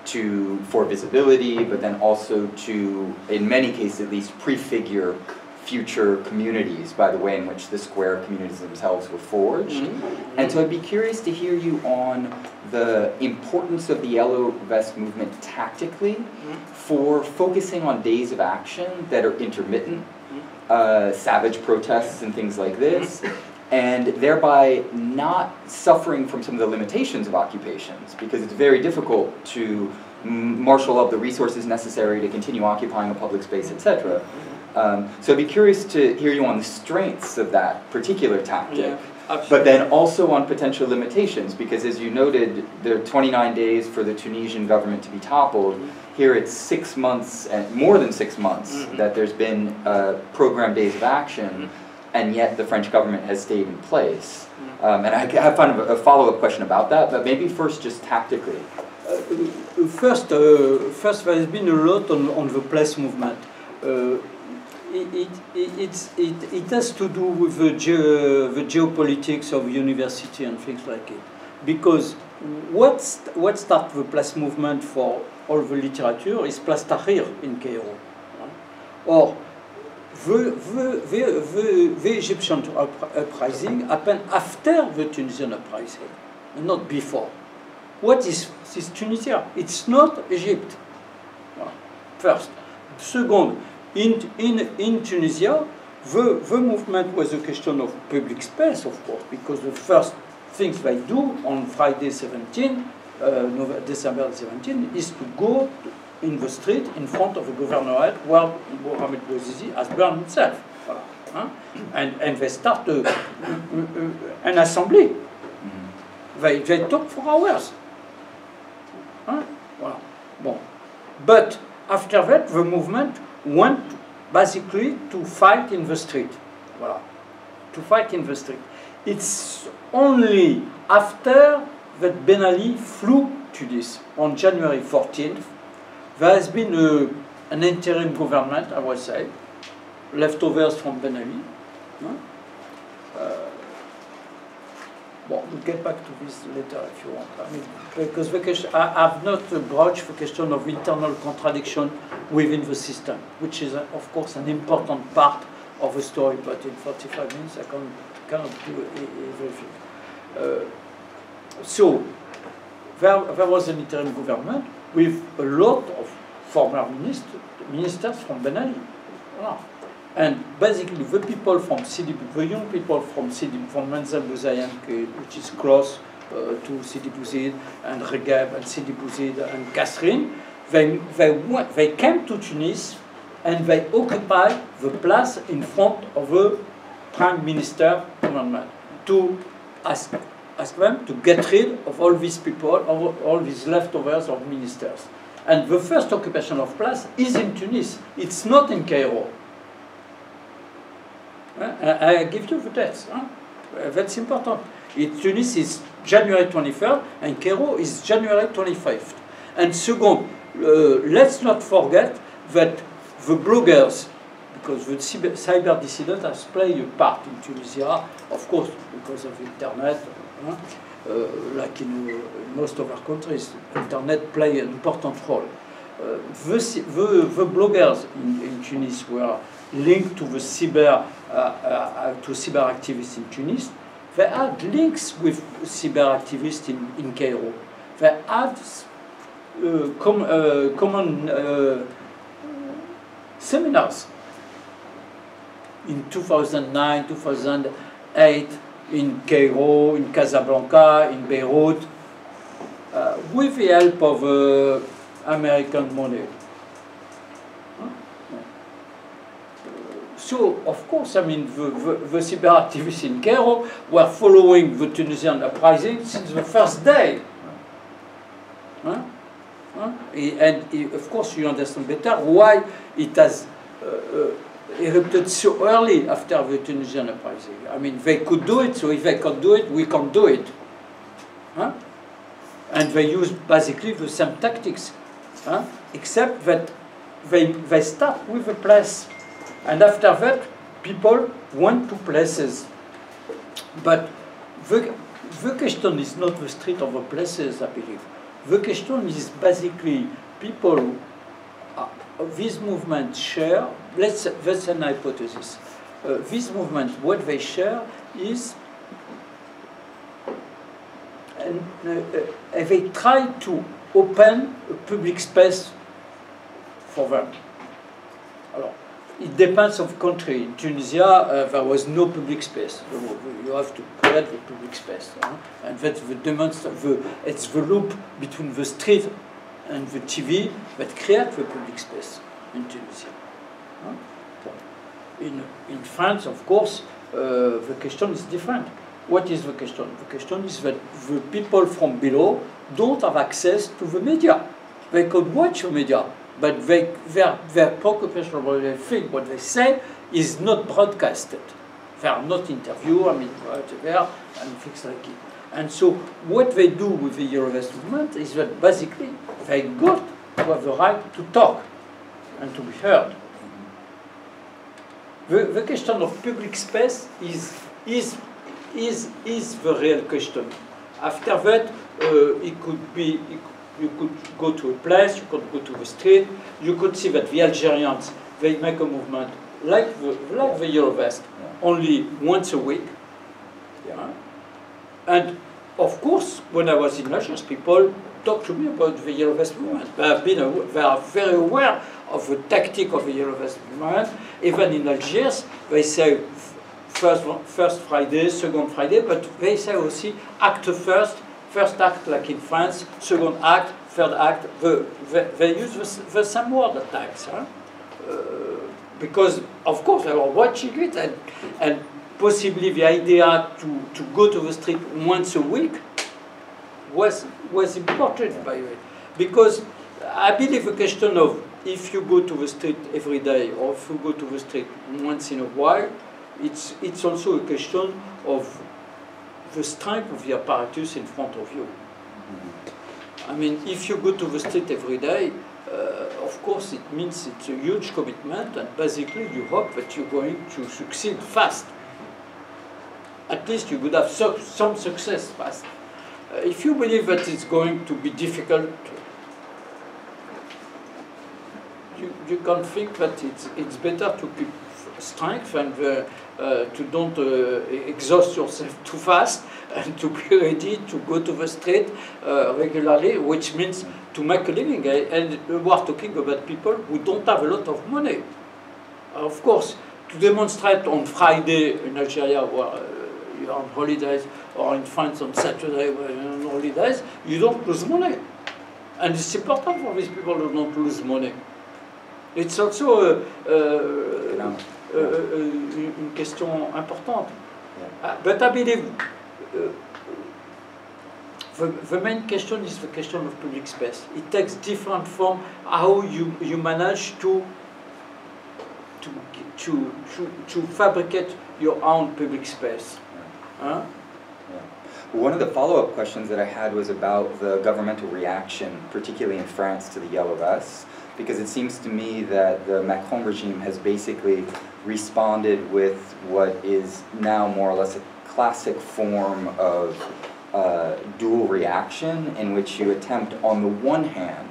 to for visibility, but then also to, in many cases at least, prefigure future communities by the way in which the square communities themselves were forged. Mm-hmm. And so I'd be curious to hear you on the importance of the Yellow Vest movement tactically mm-hmm. for focusing on days of action that are intermittent, mm-hmm. uh, savage protests and things like this, and thereby not suffering from some of the limitations of occupations because it's very difficult to marshal up the resources necessary to continue occupying a public space, etc. Um, so I'd be curious to hear you on the strengths of that particular tactic. Yeah, But then also on potential limitations, because as you noted, there are 29 days for the Tunisian government to be toppled. Here it's six months, and more than six months, Mhm. that there's been uh, program days of action, and yet the French government has stayed in place. Um, and I have kind of a follow-up question about that, but maybe first just tactically. Uh, first, uh, first, there has been a lot on, on the place movement. Uh, it, it, it, it, it has to do with the, ge- the geopolitics of university and things like it. Because what, st what start the place movement for all the literature is Place Tahrir in Cairo. Or the, Egyptian uprising happened after the Tunisian uprising, not before. What is this Tunisia? It's not Egypt. First. Second, in, in, in Tunisia, the, the movement was a question of public space, of course, because the first things they do on Friday 17, uh, December 17, is to go in the street in front of the governorate where Mohamed Bouazizi has burned himself. Voilà. Huh? And, and they start a, an assembly. Mm-hmm. They, they talk for hours. Huh? Voilà. Bon. But after that, the movement went basically to fight in the street. Voilà. To fight in the street. It's only after that Ben Ali flew to this on January 14th, there has been a, an interim government, I would say, leftovers from Ben Ali. Uh, well, we'll get back to this later if you want. I mean, because question, I have not broached the question of internal contradiction within the system, which is, uh, of course, an important part of the story, but in 45 minutes I can't, cannot do everything. Uh, so, there, there was an interim government with a lot of former minister, ministers from Ben Ali. And basically, the people from Sidi, the young people from Sidi, from Menzel Bouzayan, which is close uh, to Sidi Bouzid, and Regeb, and Sidi Bouzid, and Kasserine, they, they, went, they came to Tunis and they occupied the place in front of the prime minister government to ask, ask them to get rid of all these people, all, all these leftovers of ministers. And the first occupation of place is in Tunis. It's not in Cairo. I give you the dates. Huh? That's important. In Tunis is January 23rd, and Cairo is January 25th. And second, uh, let's not forget that the bloggers, because the cyber, cyber dissident has played a part in Tunisia, of course, because of internet, huh? uh, like in, uh, most of our countries, internet play an important role. Uh, the, the, the, bloggers in, Tunis were linked to the cyber uh, uh, to cyber activists in Tunis. They had links with cyber activists in, in Cairo. They had uh, com common seminars in 2009, 2008, in Cairo, in Casablanca, in Beirut, uh, with the help of uh, American money. So, of course, I mean, the, the, the cyber activists in Cairo were following the Tunisian uprising since the first day. Huh? Huh? And of course, you understand better why it has uh, uh, erupted so early after the Tunisian uprising. I mean, they could do it, so if they can do it, we can do it. Huh? And they use basically the same tactics, huh? except that they, they start with a place and after that, people went to places. But the, the question is not the street of the places, I believe. The question is basically people, uh, this movement share, let's, that's an hypothesis. Uh, this movement, what they share is, and uh, uh they try to open a public space for them. Alors, it depends of country. In Tunisia, uh, there was no public space. You have to create the public space. Huh? And that's the the, it's the loop between the street and the TV that creates the public space in Tunisia. In, in France, of course, uh, the question is different. What is the question? The question is that the people from below don't have access to the media. They could watch the media, but they, their, their preoccupation what they think, what they say, is not broadcasted. They are not interviewed, I mean, whatever, and things like it. And so what they do with the Yellow Vest movement is that basically they got to have the right to talk and to be heard. The, the question of public space is, is, is, is the real question. After that, uh, it could be, it, you could go to a place, you could go to the street, you could see that the Algerians, they make a movement like the, like the Yellow Vest, Yeah. only once a week. Yeah. And of course, when I was in Algiers, people talk to me about the Yellow Vest movement. They, have been, they are very aware of the tactic of the Yellow Vest movement. Even in Algiers, they say first, first Friday, second Friday, but they say also act first, first act like in France, second act, third act. The, they, use the, the same word at times. Huh? Uh, because, of course, they were watching it and, and possibly the idea to, to go to the street once a week was, was important by it. Because I believe the question of if you go to the street every day or if you go to the street once in a while, it's, it's also a question of the strength of the apparatus in front of you. I mean, if you go to the street every day, uh, of course it means it's a huge commitment and basically you hope that you're going to succeed fast. At least you would have su- some success fast. Uh, if you believe that it's going to be difficult, you, you can think that it's, it's better to keep strength and uh, uh, to don't uh, exhaust yourself too fast and to be ready to go to the street uh, regularly, which means to make a living. And we are talking about people who don't have a lot of money. Of course, to demonstrate on Friday in Algeria where uh, you're on holidays, or in France on Saturday on holidays, you don't lose money. And it's important for these people to not lose money. It's also Economic. euh, euh, une question importante. Yeah. Uh, but I believe uh, the, the main question is the question of public space. It takes different form how you, you manage to to, to, to, to fabricate your own public space. One of the follow-up questions that I had was about the governmental reaction, particularly in France, to the Yellow Vests, because it seems to me that the Macron regime has basically responded with what is now more or less a classic form of uh, dual reaction, in which you attempt, on the one hand,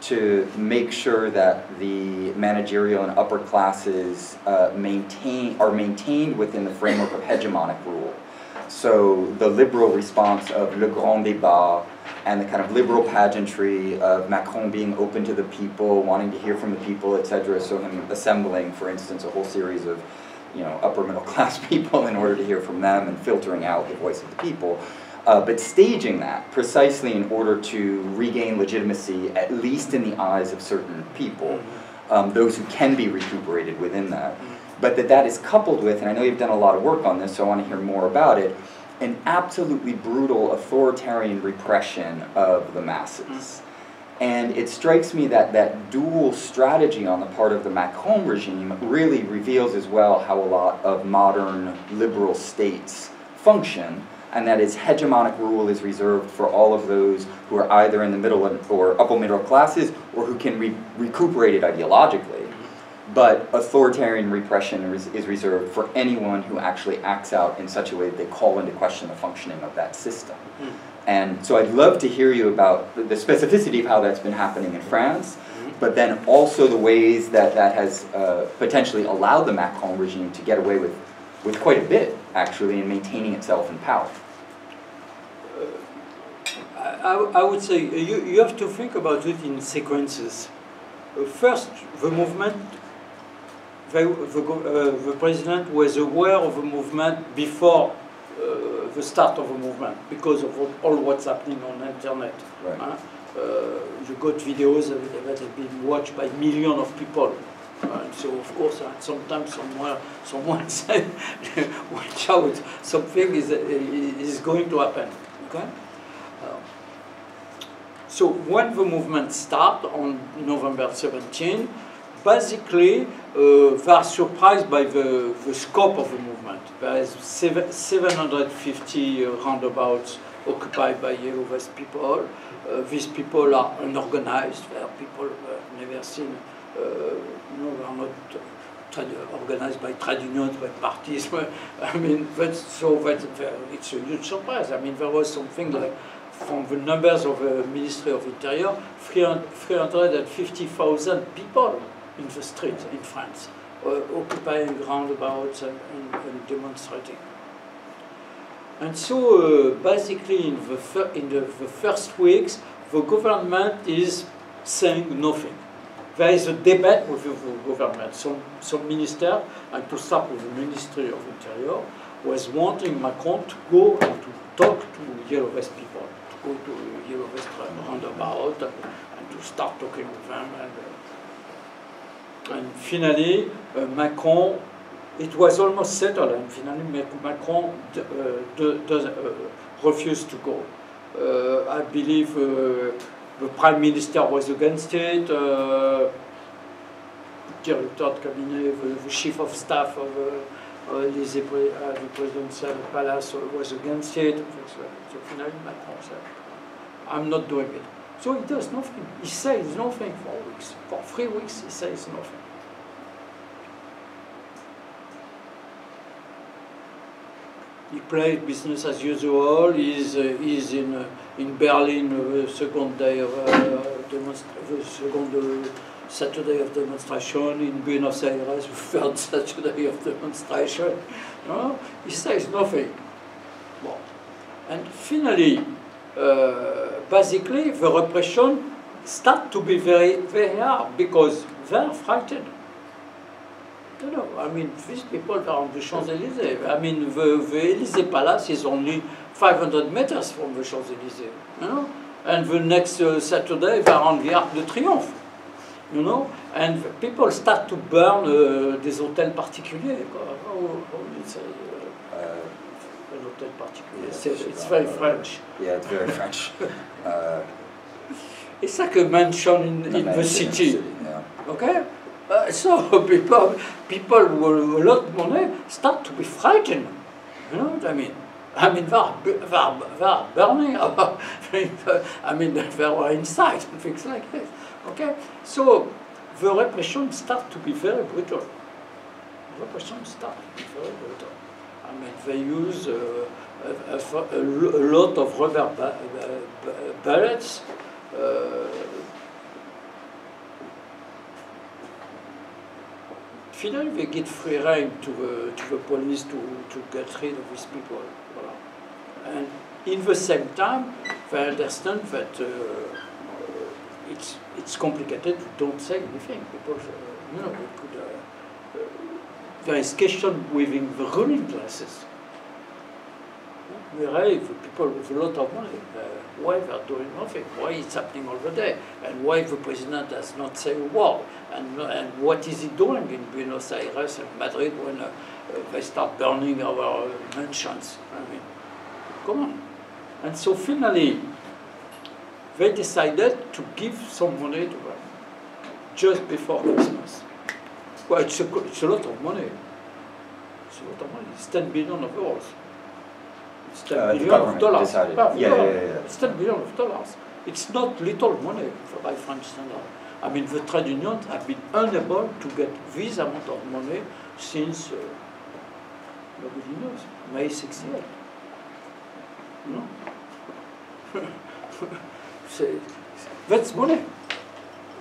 to make sure that the managerial and upper classes uh, maintain are maintained within the framework of hegemonic rule. So the liberal response of Le Grand Débat and the kind of liberal pageantry of Macron being open to the people, wanting to hear from the people, etc. So him assembling, for instance, a whole series of you know upper middle class people in order to hear from them and filtering out the voice of the people. Uh, but staging that precisely in order to regain legitimacy, at least in the eyes of certain people, um, those who can be recuperated within that. But that that is coupled with, and I know you've done a lot of work on this, so I want to hear more about it, an absolutely brutal authoritarian repression of the masses. Mm-hmm. And it strikes me that that dual strategy on the part of the Macron regime really reveals as well how a lot of modern liberal states function, and that is hegemonic rule is reserved for all of those who are either in the middle or upper middle classes or who can re- recuperate it ideologically. But authoritarian repression is, is reserved for anyone who actually acts out in such a way that they call into question the functioning of that system. And so I'd love to hear you about the- specificity of how that's been happening in France, but then also the ways that that has uh, potentially allowed the Macron regime to get away with, with quite a bit, actually, in maintaining itself in power. I, I- I would say uh, you, you have to think about it in sequences. Uh, First, the movement, the, the, uh, the president was aware of the movement before uh, the start of the movement because of all- all what's happening on the internet. Right. Uh, you got videos that have been watched by millions of people. So of course, uh, sometimes somewhere someone said, "Watch out! Something is uh, is going to happen." Okay. Uh, so when the movement started on November 17, basically uh, are surprised by the, the scope of the movement. There is seven, 750 uh, roundabouts occupied by Yellow people. Uh, these people are unorganized. They are people never seen. Uh, no, they are not organized by trade unions, by parties. I mean, that's, so that, it's a huge surprise. I mean, there was something like, from the numbers of the Ministry of Interior, 350,000 people in the streets in France, uh, occupying roundabouts and, and, and, demonstrating. And so, uh, basically, in the, in the, the first weeks, the government is saying nothing there is a debate with the government. Some, some minister, and to start with the Ministry of Interior, was wanting Macron to go and to talk to Yellow Vest people, to go to Yellow Vest roundabout and, and to start talking with them. And, uh, and finally, uh, Macron, it was almost settled, and finally Macron uh, does, uh, refused to go. I believe the Prime Minister was against it, director de cabinet, the, the, Chief of Staff of uh, uh, the Presidential Palace was against it. So finally Macron said, I'm not doing it. So he does nothing. He says nothing for weeks. For three weeks he says nothing. He plays business as usual. He's, uh, he's in, uh, in Berlin the second day of uh, the second Saturday of demonstration. In Buenos Aires, the third Saturday of demonstration. No? He says nothing. Well, and finally, uh, basically, the repression start to be very, very hard because they are frightened. No, no, I mean, these people are on the Champs-Élysées. I mean, the, the Élysée Palace is only 500 meters from the Champs-Élysées, you know? And the next uh, Saturday, they are on the Arc de Triomphe, you know? And people start to burn uh, des hôtels particuliers. How, how do you say? Uh, uh, an hotel particulier. it's, it's very French. Yeah, it's very French. Uh, it's like a mansion in, in the city. city yeah. Okay? Uh, so people, people with a lot of money start to be frightened. You know what I mean? I mean, they're, they're, they're burning. I mean, they were inside and things like this. Okay? So the repression starts to be very brutal. The repression starts to be very brutal. They use uh, a, a, a, lot of rubber ba bullets. Uh, finally they get free rein to the, to the police to, to get rid of these people. And in the same time, they understand that uh, it's, it's complicated, don't say anything, because, uh, you know, could, uh, uh, there is question within the ruling classes. Where the people with a lot of money, uh, why they are doing nothing, why it's happening all the day, and why the president does not say a and, and what is he doing in Buenos Aires and Madrid when uh, they start burning our mansions. I mean, come on. And so finally, they decided to give some money to them just before Christmas. Well, it's a, it's a lot of money. It's a lot of money. It's 10 billion of euros. It's 10 uh, billion of dollars. Yeah, yeah, yeah, yeah, It's 10 billion of dollars. It's not little money by French standard. I mean, the trade unions have been unable to get this amount of money since, uh, nobody knows, May 68. No? That's money.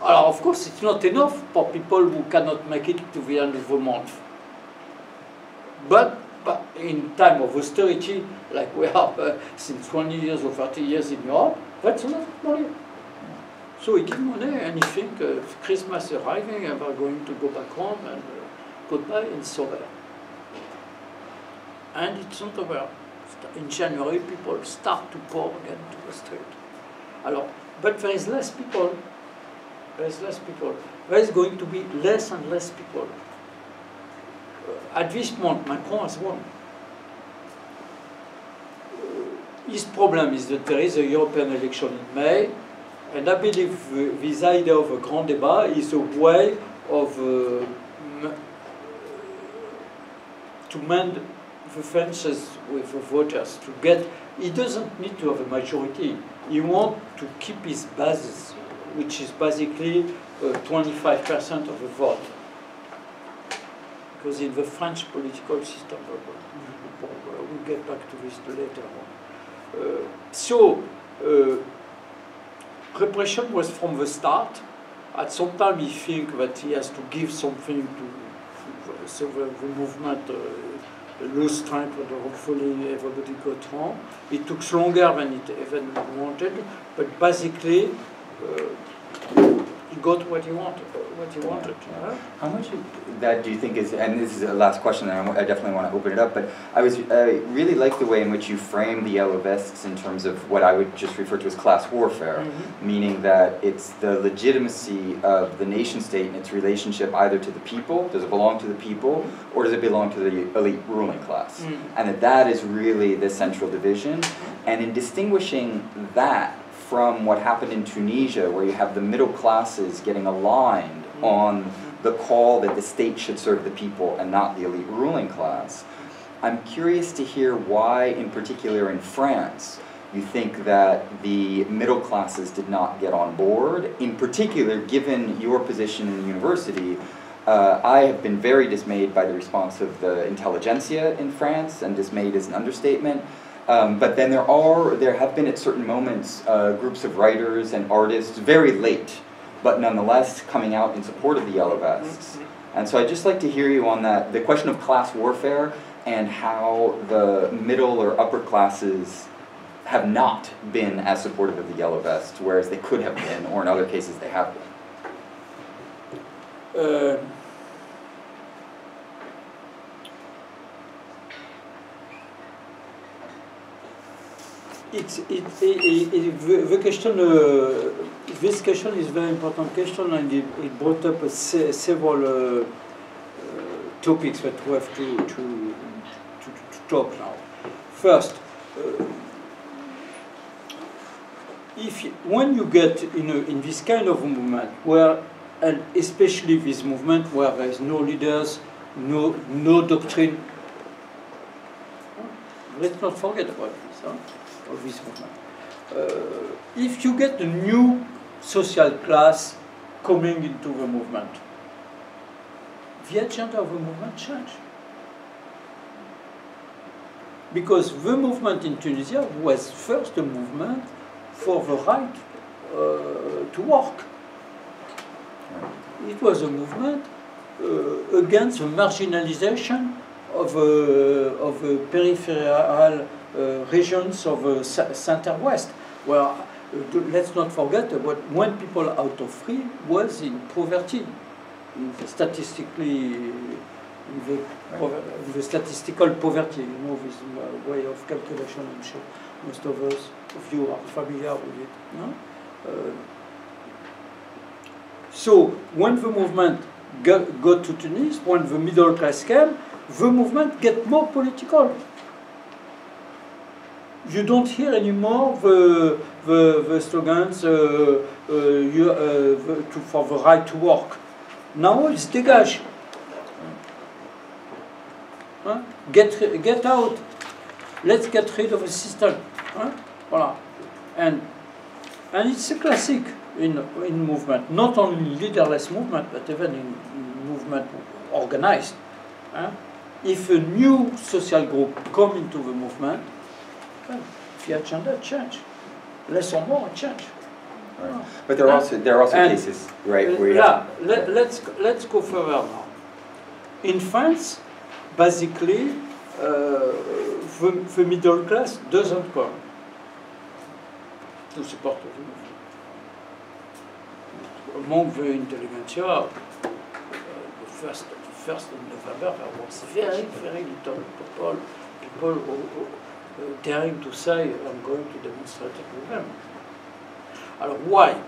Alors, of course, it's not enough for people who cannot make it to the end of the month. But in time of austerity, like we have uh, since 20 years or 30 years in Europe, that's a lot of money. So he give money and he think uh, Christmas arriving and we're going to go back home and uh, goodbye, and it's over. And it's not over in January, people start to pour again to the street. Alors, but there is less people. There is less people. There is going to be less and less people. At this moment, Macron has won. His problem is that there is a European election in May, and I believe this idea of a grand débat is a way of uh, to mend the fences with the voters to get, he doesn't need to have a majority. He wants to keep his bases, which is basically 25% uh, of the vote. Because in the French political system, uh, we'll get back to this later on. Uh, so, uh, repression was from the start. At some time, he think that he has to give something to, so the, the movement uh, lose strength, but hopefully everybody got wrong. It took longer than it even wanted, but basically, uh, he got what he wanted. What he wanted. Huh? How much of that do you think is, and this is the last question, and I definitely want to open it up, but I was I really like the way in which you frame the yellow vests in terms of what I would just refer to as class warfare, Mhm. meaning that it's the legitimacy of the nation state and its relationship either to the people, does it belong to the people, or does it belong to the elite ruling class? Mm. And that that is really the central division. And in distinguishing that from what happened in Tunisia, where you have the middle classes getting aligned Mm. on the call that the state should serve the people and not the elite ruling class, I'm curious to hear why, in particular in France, you think that the middle classes did not get on board. In particular, given your position in the university, uh, I have been very dismayed by the response of the intelligentsia in France, and dismayed is an understatement. Um, but then there are, there have been at certain moments uh, groups of writers and artists, very late, but nonetheless coming out in support of the Yellow Vests. And so I'd just like to hear you on that, the question of class warfare and how the middle or upper classes have not been as supportive of the Yellow Vests, whereas they could have been, or in other cases they have been. Uh, it's, it, it, it, the, question, uh, this question is very important question and it, it brought up se several uh, uh, topics that we have to, to, to, to talk now. First, uh, if you, when you get in, a, in this kind of movement where and especially this movement where there is no leaders, no, no doctrine. Let's not forget about this, huh, of this movement. Uh, if you get a new social class coming into the movement, the agenda of the movement change. Because the movement in Tunisia was first a movement for the right uh, to work. It was a movement uh, against the marginalization of, uh, of the peripheral regions of the center-west, where uh, let's not forget about when people out of free was in poverty, in the statistically, in the, in the statistical poverty, you know, uh, way of calculation, I'm sure most of us, of you are familiar with it. No? Uh, so when the movement got, got to Tunis, when the middle class came, the movement get more political. You don't hear anymore the, the, the slogans uh, uh, you, uh, the, to, for the right to work. Now it's dégage. Huh? Get, get out. Let's get rid of the system. Huh? Voilà. And, and it's a classic in, in movement, not only leaderless movement, but even in, in movement organized. Huh? If a new social group come into the movement, well, the agenda change. Less or more change. Right. But there are also there are also cases, right, where Yeah, let, let's, let's go further now. In France, basically, uh, the, the middle class doesn't come to support the movement. Among the intelligentsia, uh, the first, the first of November, there was very, very little people, people who, who, daring to say, I'm going to demonstrate with them. Alors, why?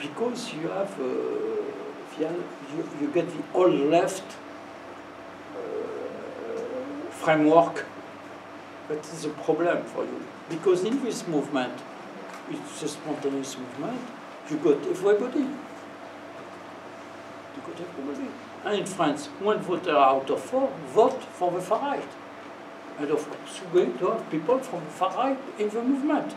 because you have uh, you, you get the all left uh, framework that is a problem for you because in this movement it's a spontaneous movement you got everybody you got everybody and in France one voter out of four vote for the far right and of course you're going to have people from the far right in the movement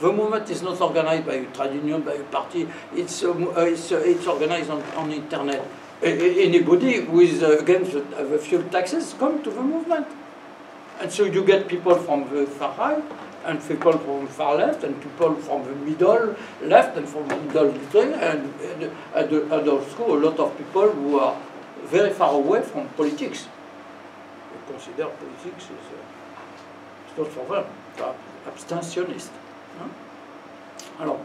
the movement is not organized by a trade union, by a party. It's, um, uh, it's, uh, it's organized on, on internet. anybody who is against the fuel taxes come to the movement. And so you get people from the far right, and people from far left, and people from the middle left, and from the middle right, and, and, and, and also a lot of people who are very far away from politics. They consider politics uh, it's not for them. They are abstentionist. No?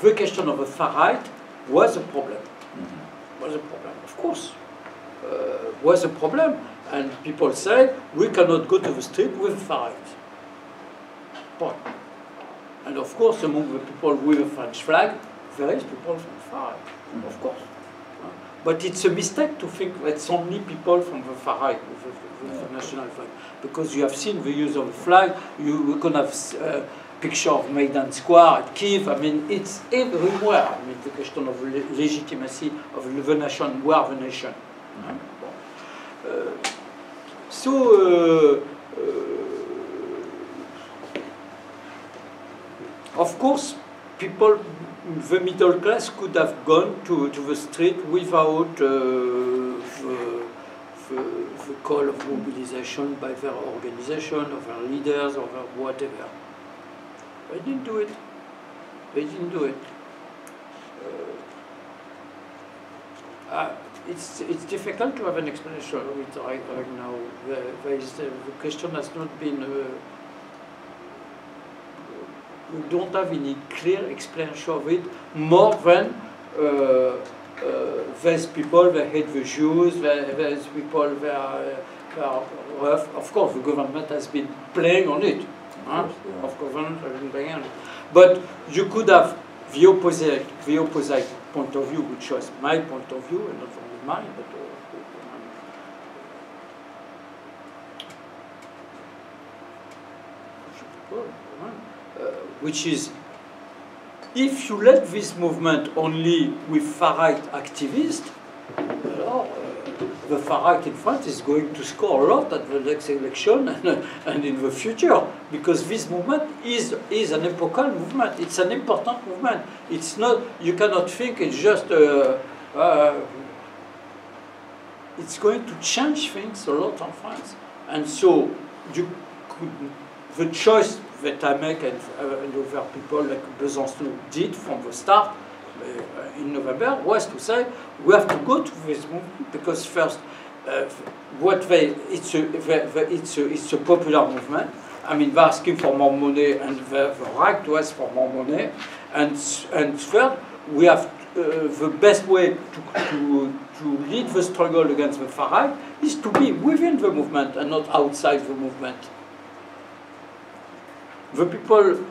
The question of the far right was a problem. Mm -hmm. Was a problem, of course. Uh, was a problem, and people say we cannot go to the street with the far right. Point. And of course, among the people with a French flag, there is people from far right, mm -hmm. of course. But it's a mistake to think that it's only people from the far right with the, with the national flag, because you have seen the use of the flag. You, you can have uh, picture of Maidan Square at Kiev. I mean, it's everywhere. I mean, the question of le legitimacy of the nation, we are the nation. Mm -hmm. uh, so, uh, uh, of course, people, the middle class could have gone to, to the street without uh, the, the, the call of mobilization by their organization, of their leaders, or their whatever. They didn't do it. They didn't do it. Uh, uh, it's it's difficult to have an explanation of it right, right now. Is, uh, the question has not been. Uh, we don't have any clear explanation of it more than uh, uh, people they hate the Jews, there, there's people that are, that are rough. Of course, the government has been playing on it huh? yeah. of government has been playing on it. But you could have the opposite, the opposite point of view, which was my point of view, and not only mine, but uh, uh, which is if you let this movement only with far-right activists, the far right in France is going to score a lot at the next election and, and in the future because this movement is, is an epochal movement. It's an important movement. It's not, you cannot think it's just, uh, uh, it's going to change things a lot in France. And so you could, the choice make and, uh, and other people like Besançon did from the start uh, in November was to say we have to go to this movement because first, uh, what they it's a, it's a it's a popular movement. I mean, they're asking for more money, and the, the right to ask for more money. And and third, we have uh, the best way to, to to lead the struggle against the far right is to be within the movement and not outside the movement. The people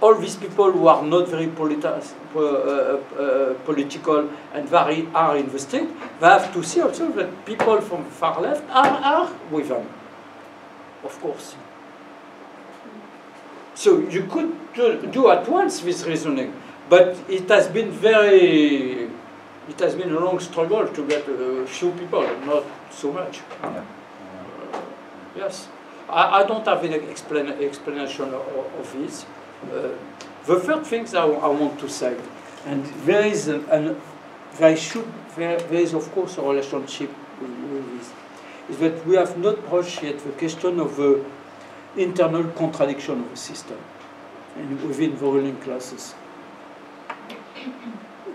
all these people who are not very politi uh, uh, political and very are in the state, they have to see also that people from far left are, are with them, of course. So you could do, do at once this reasoning, but it has been very, it has been a long struggle to get a few people, not so much. Yeah. Uh, yes. I, I, don't have any explain, explanation of, of this. Uh, the third thing I, I, want to say, and there is an, an there should there, there is of course a relationship with, with this, is that we have not broached yet the question of the internal contradiction of the system and within the ruling classes.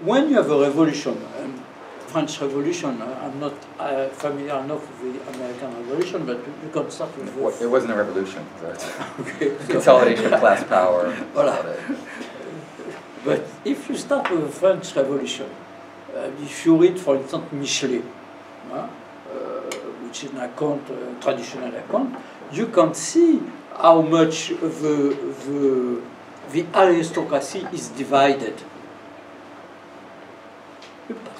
When you have a revolution, French Revolution. I'm not uh, familiar enough with the American Revolution, but you can start with. It wasn't a revolution. okay. Consolidation of class power. Voilà. But if you start with the French Revolution, uh, if you read, for instance, Michelet, uh, which is an account, uh, traditional account, you can see how much the, the, the aristocracy is divided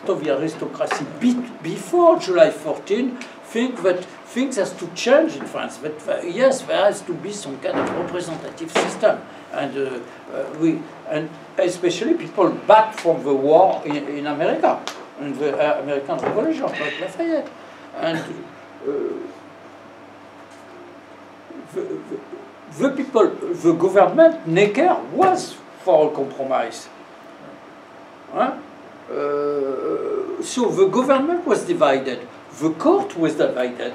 of the aristocracy before July 14 think that things has to change in France. That uh, yes, there has to be some kind of representative system, and uh, uh, we and especially people back from the war in, in America and the uh, American Revolution, like Lafayette, and uh, the, the, the, people, the government, Necker was for a compromise. Huh? Uh, so the government was divided, the court was divided.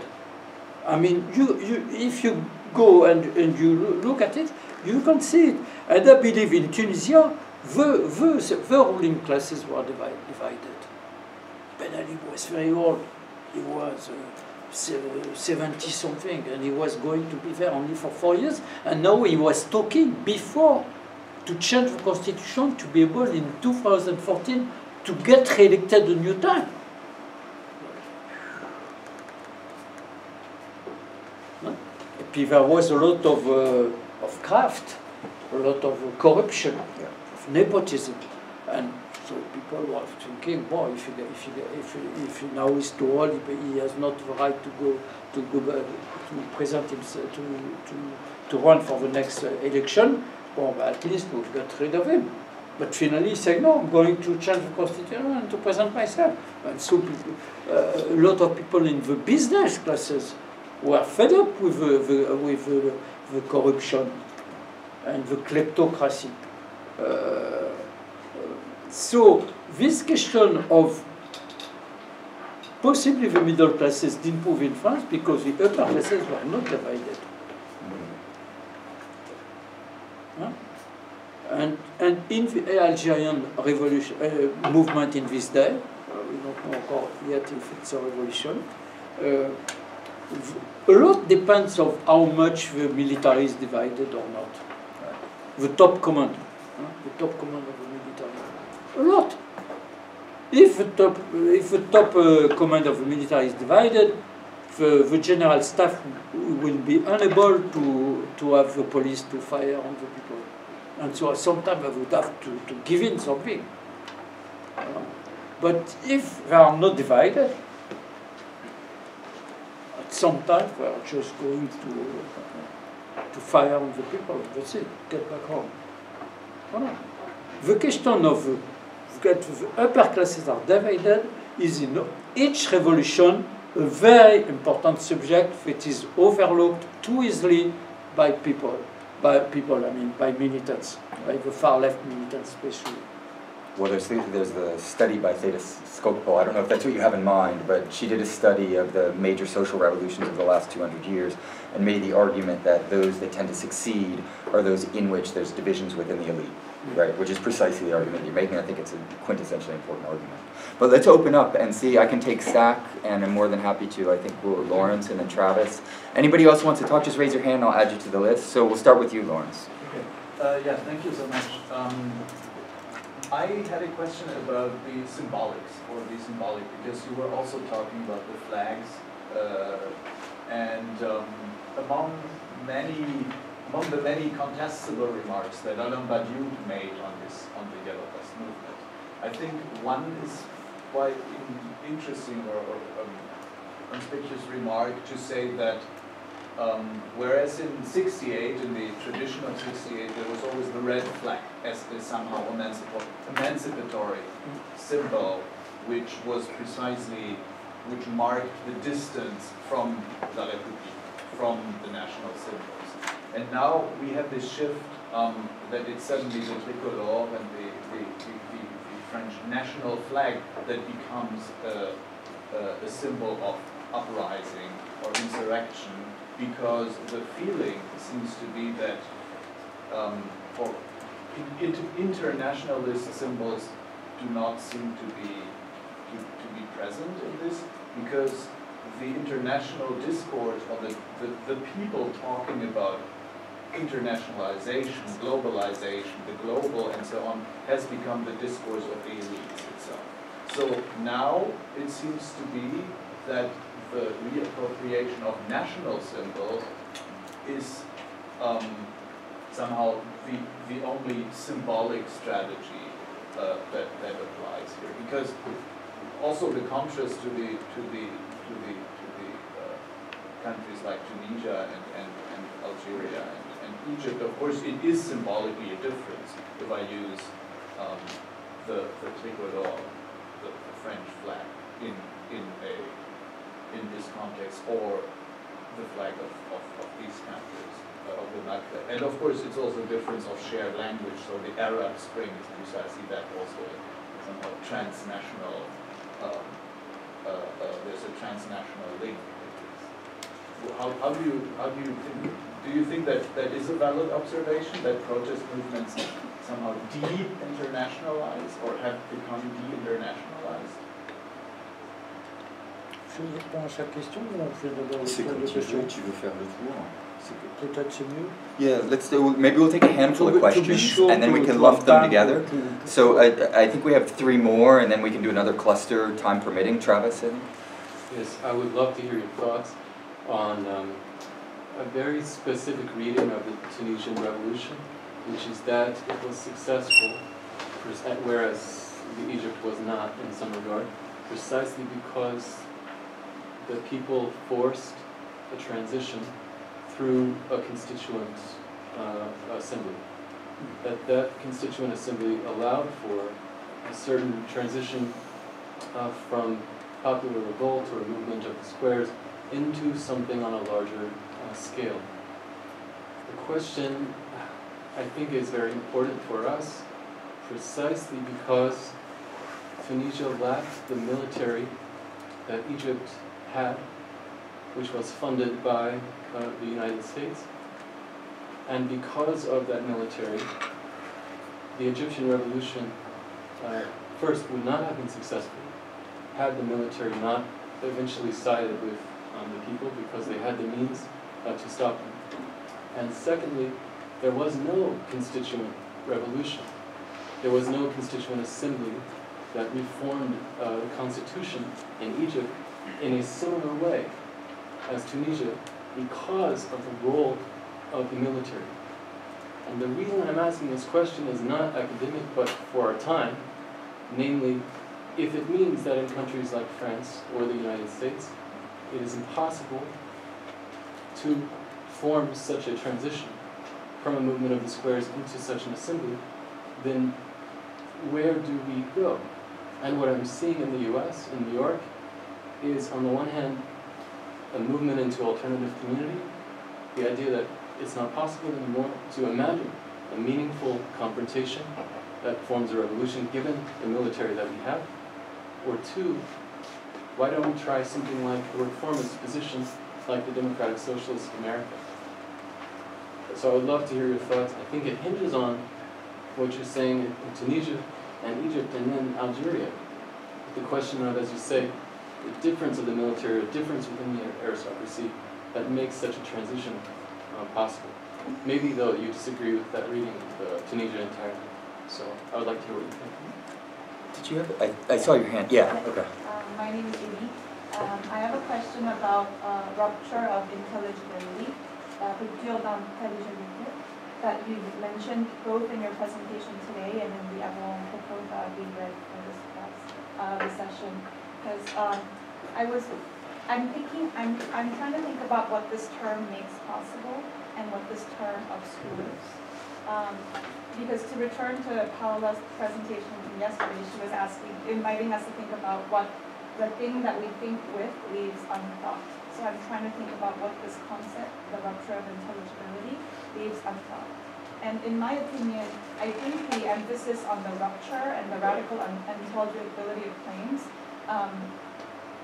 I mean, you, you, if you go and, and you look at it, you can see it. And I believe in Tunisia, the, the, the ruling classes were divided. Ben Ali was very old. He was uh, 70 something, and he was going to be there only for four years. And now he was talking before to change the constitution to be able in 2014 to get re-elected a new time. And there was a lot of, uh, of graft, a lot of uh, corruption, yeah. of nepotism. And so people were thinking, boy, if he, if he, if he, if he now is too old, he has not the right to go to go to present himself to to to run for the next uh, election. Well, at least we've got rid of him. But finally, he said, no, I'm going to change the constitution and to present myself. And so uh, a lot of people in the business classes were fed up with the, the with the, the, corruption and the kleptocracy. Uh, so this question of possibly the middle classes didn't move in France because the upper classes were not divided. Huh? And, and in the Algerian revolution uh, movement in this day, uh, we don't know yet if it's a revolution, uh, a lot depends of how much the military is divided or not. The top command, huh? the top command of the a lot. If the top, if the top uh, command of the military is divided, the, the general staff will be unable to, to have the police to fire on the people. And so sometimes they would have to, to give in something. Uh, but if they are not divided, at some time they are just going to, to fire on the people. That's it, get back home. The question of that the upper classes are divided is in each revolution a very important subject that is overlooked too easily by people, by people, I mean, by militants, by the far left militants especially. Well, there's, there's the study by Theda Skocpol. I don't know if that's what you have in mind, but she did a study of the major social revolutions of the last 200 years and made the argument that those that tend to succeed are those in which there's divisions within the elite hmm. right? Which is precisely the argument you're making. I think it's a quintessentially important argument. But let's open up and see. I can take Stack, and I'm more than happy to. I think we'll Lawrence and then Travis. Anybody else wants to talk? Just raise your hand. And I'll add you to the list. So we'll start with you, Lawrence. Okay. Uh, yeah. Thank you so much. Um, I had a question about the symbolics or the symbolic because you were also talking about the flags, uh, and um, among many among the many contestable remarks that Alain Badiou made on this on the Yellow Vest movement, I think one is quite in, interesting or, or um, conspicuous remark to say that um, whereas in 68, in the tradition of 68, there was always the red flag as the somehow emancipatory symbol, which was precisely, which marked the distance from La République, from the national symbols. And now we have this shift um, that it's suddenly the tricolor and the, the, the, the, French national flag that becomes a, a, a symbol of uprising or insurrection because the feeling seems to be that um, for internationalist symbols do not seem to be to, to be present in this because the international discourse or the, the, the people talking about internationalization, globalization, the global and so on, has become the discourse of the elites itself. So now it seems to be that the reappropriation of national symbols is um, somehow the, the only symbolic strategy uh, that, that applies here. Because also the contrast to the, to the, to the, to the uh, countries like Tunisia and, and, and Algeria and Egypt, of course, it is symbolically a difference if I use um, the, the tricolor, the, the, French flag, in, in, a, in this context, or the flag of, of, of these countries, uh, of the Maghreb. And of course, it's also a difference of shared language, so the Arab Spring is precisely that also, somehow transnational um, uh, uh, there's a transnational link. How, how do you, how do you think, do you think that that is a valid observation, that protest movements somehow de-internationalize or have become de-internationalized? Je réponds à chaque question ou on fait d'abord le C'est tour comme de tu veux, questions tu veux faire le tour. Peut-être c'est mieux. Yeah, let's do, maybe we'll take a handful of be- to be questions sure and then we can to lump them together. to- to- So I, I think we have three more and then we can do another cluster, time permitting. Travis, I think? Yes, I would love to hear your thoughts on um, a very specific reading of the Tunisian Revolution, which is that it was successful, whereas Egypt was not in some regard, precisely because the people forced a transition through a constituent uh, assembly. That that constituent assembly allowed for a certain transition uh, from popular revolt or movement of the squares into something on a larger scale. The question, I think, is very important for us precisely because Tunisia lacked the military that Egypt had, which was funded by uh, the United States. And because of that military, the Egyptian revolution uh, first would not have been successful had the military not eventually sided with um, the people because they had the means uh, to stop them. And secondly, there was no constituent revolution. There was no constituent assembly that reformed uh, the constitution in Egypt in a similar way as Tunisia because of the role of the military. And the reason I'm asking this question is not academic, but for our time, namely, if it means that in countries like France or the United States, it is impossible to form such a transition from a movement of the squares into such an assembly, then where do we go? And what I'm seeing in the US, in New York, is on the one hand, a movement into alternative community, the idea that it's not possible anymore to imagine a meaningful confrontation that forms a revolution given the military that we have. Or two, why don't we try something like reformist position like the Democratic Socialists of America? So I would love to hear your thoughts. I think it hinges on what you're saying in in Tunisia and Egypt and then Algeria. The question of, as you say, the difference of the military, or difference within the aristocracy that makes such a transition uh, possible. Maybe though you disagree with that reading of uh, Tunisia entirely. So I would like to hear what you think. Did you have, I, I saw your hand, yeah, okay. Um, My name is Amy. Um, I have a question about uh, rupture of intelligibility, uh, that you mentioned both in your presentation today and in the propos that we read for this class, uh, this session. Because um, I was, I'm thinking, I'm, I'm trying to think about what this term makes possible and what this term obscures. Um, because to return to Paola's presentation from yesterday, she was asking, inviting us to think about what the thing that we think with leaves unthought. So I'm trying to think about what this concept, the rupture of intelligibility, leaves unthought. And in my opinion, I think the emphasis on the rupture and the radical un- unintelligibility of claims um,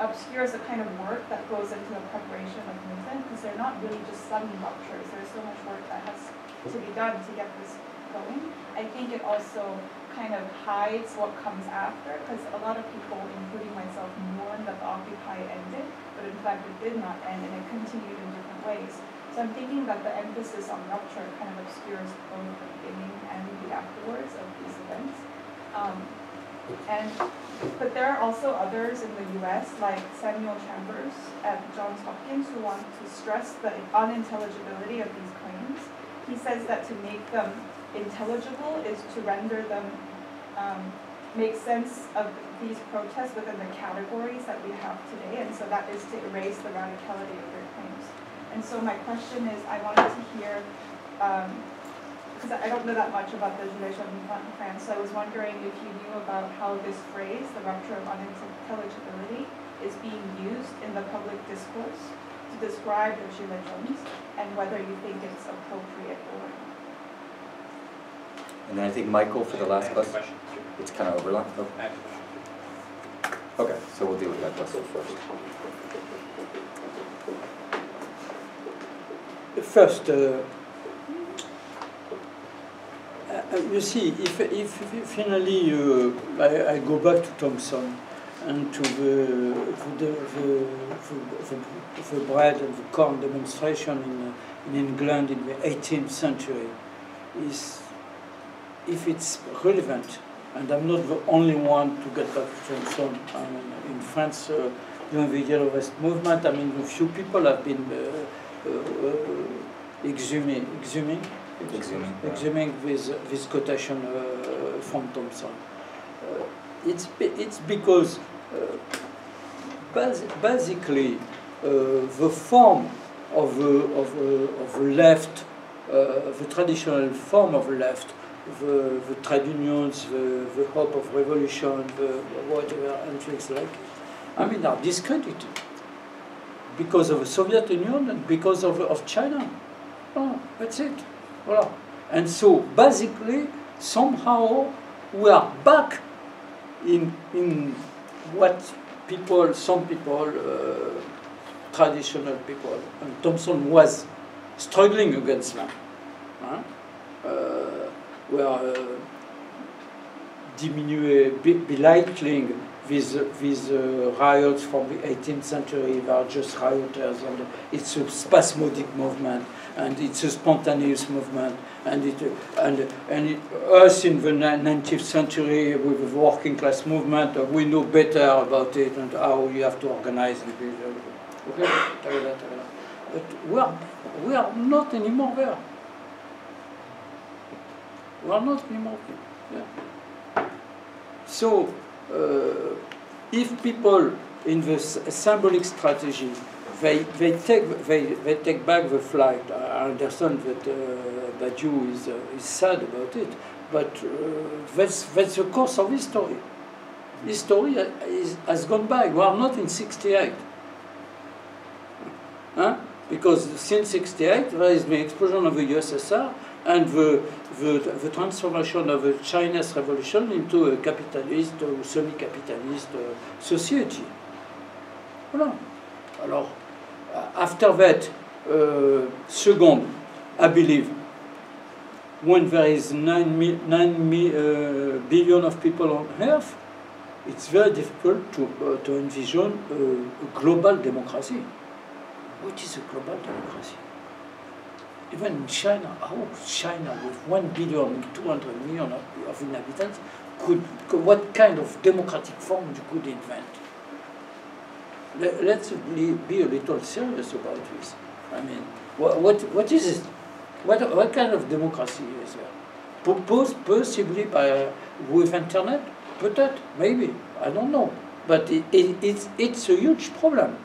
obscures the kind of work that goes into the preparation of movement, because they're not really just sudden ruptures. There's so much work that has to be done to get this going. I think it also kind of hides what comes after, because a lot of people, including myself, mourn that the Occupy ended, but in fact it did not end, and it continued in different ways. So I'm thinking that the emphasis on rupture kind of obscures both the beginning and the afterwards of these events. Um, and, but there are also others in the US, like Samuel Chambers at Johns Hopkins, who want to stress the unintelligibility of these claims. He says that to make them intelligible is to render them, um, make sense of these protests within the categories that we have today, and so that is to erase the radicality of their claims. And so my question is, I wanted to hear, because I don't know that much about the movement in France, so I was wondering if you knew about how this phrase, the rupture of unintelligibility, is being used in the public discourse to describe the jaunes, and whether you think it's appropriate or. And then I think Michael for the last I have a question. question. It's kind of overlap. Oh. I have a question. Okay, so we'll deal with that question first. First, uh, uh, you see, if, if finally uh, I, I, go back to Thompson and to the, the, the, the, the bread and the corn demonstration in, in England in the 18th century, is if it's relevant, and I'm not the only one to get back to Thompson. I mean, in France, uh, during the Yellow Vest movement, I mean, a few people have been uh, uh, exhuming, exhuming, Exhuming, yeah. exhuming this, quotation uh, from Thompson. Uh, it's, it's because uh, bas basically the form of, of, of left, the traditional form of left, the, the unions, the, the hope of revolution, the whatever, and things like I mean, are discredited because of the Soviet Union and because of, of China. Oh, that's it. Voilà. And so basically, somehow we are back in, in what people, some people, uh, traditional people, and Thompson was struggling against them. Huh? Uh, were uh, diminué, belittling these, these uh, riots from the 18th century. They are just rioters, and it's a spasmodic movement, and it's a spontaneous movement, and it and and it, us in the 19th century with the working class movement, uh, we know better about it and how you have to organize it. Okay, but we are we are not anymore there. Not anymore. Yeah. So uh, if people in the symbolic strategy, they, they, take, they, they take back the flight. I understand that uh, Badiou is, uh, is sad about it, but uh, that's, that's the course of history. History is, has gone by. We are not in 68. Huh? Because since 68, there is the explosion of the USSR, and the, the, the transformation of the Chinese revolution into a capitalist or semi-capitalist uh, society. Voilà. Alors, after that, uh, second, I believe, when there is nine, mi nine mi uh, billion of people on Earth, it's very difficult to, uh, to envision a global democracy. What is a global democracy? Even in China, how China with 1 billion, 200 million of, of inhabitants could, what kind of democratic form you could invent? Let, us be a little serious about this. I mean, what, what, what is it? What, what kind of democracy is there? Proposed possibly by, with internet? Peut-être, maybe, I don't know. But it, it, it's, it's a huge problem.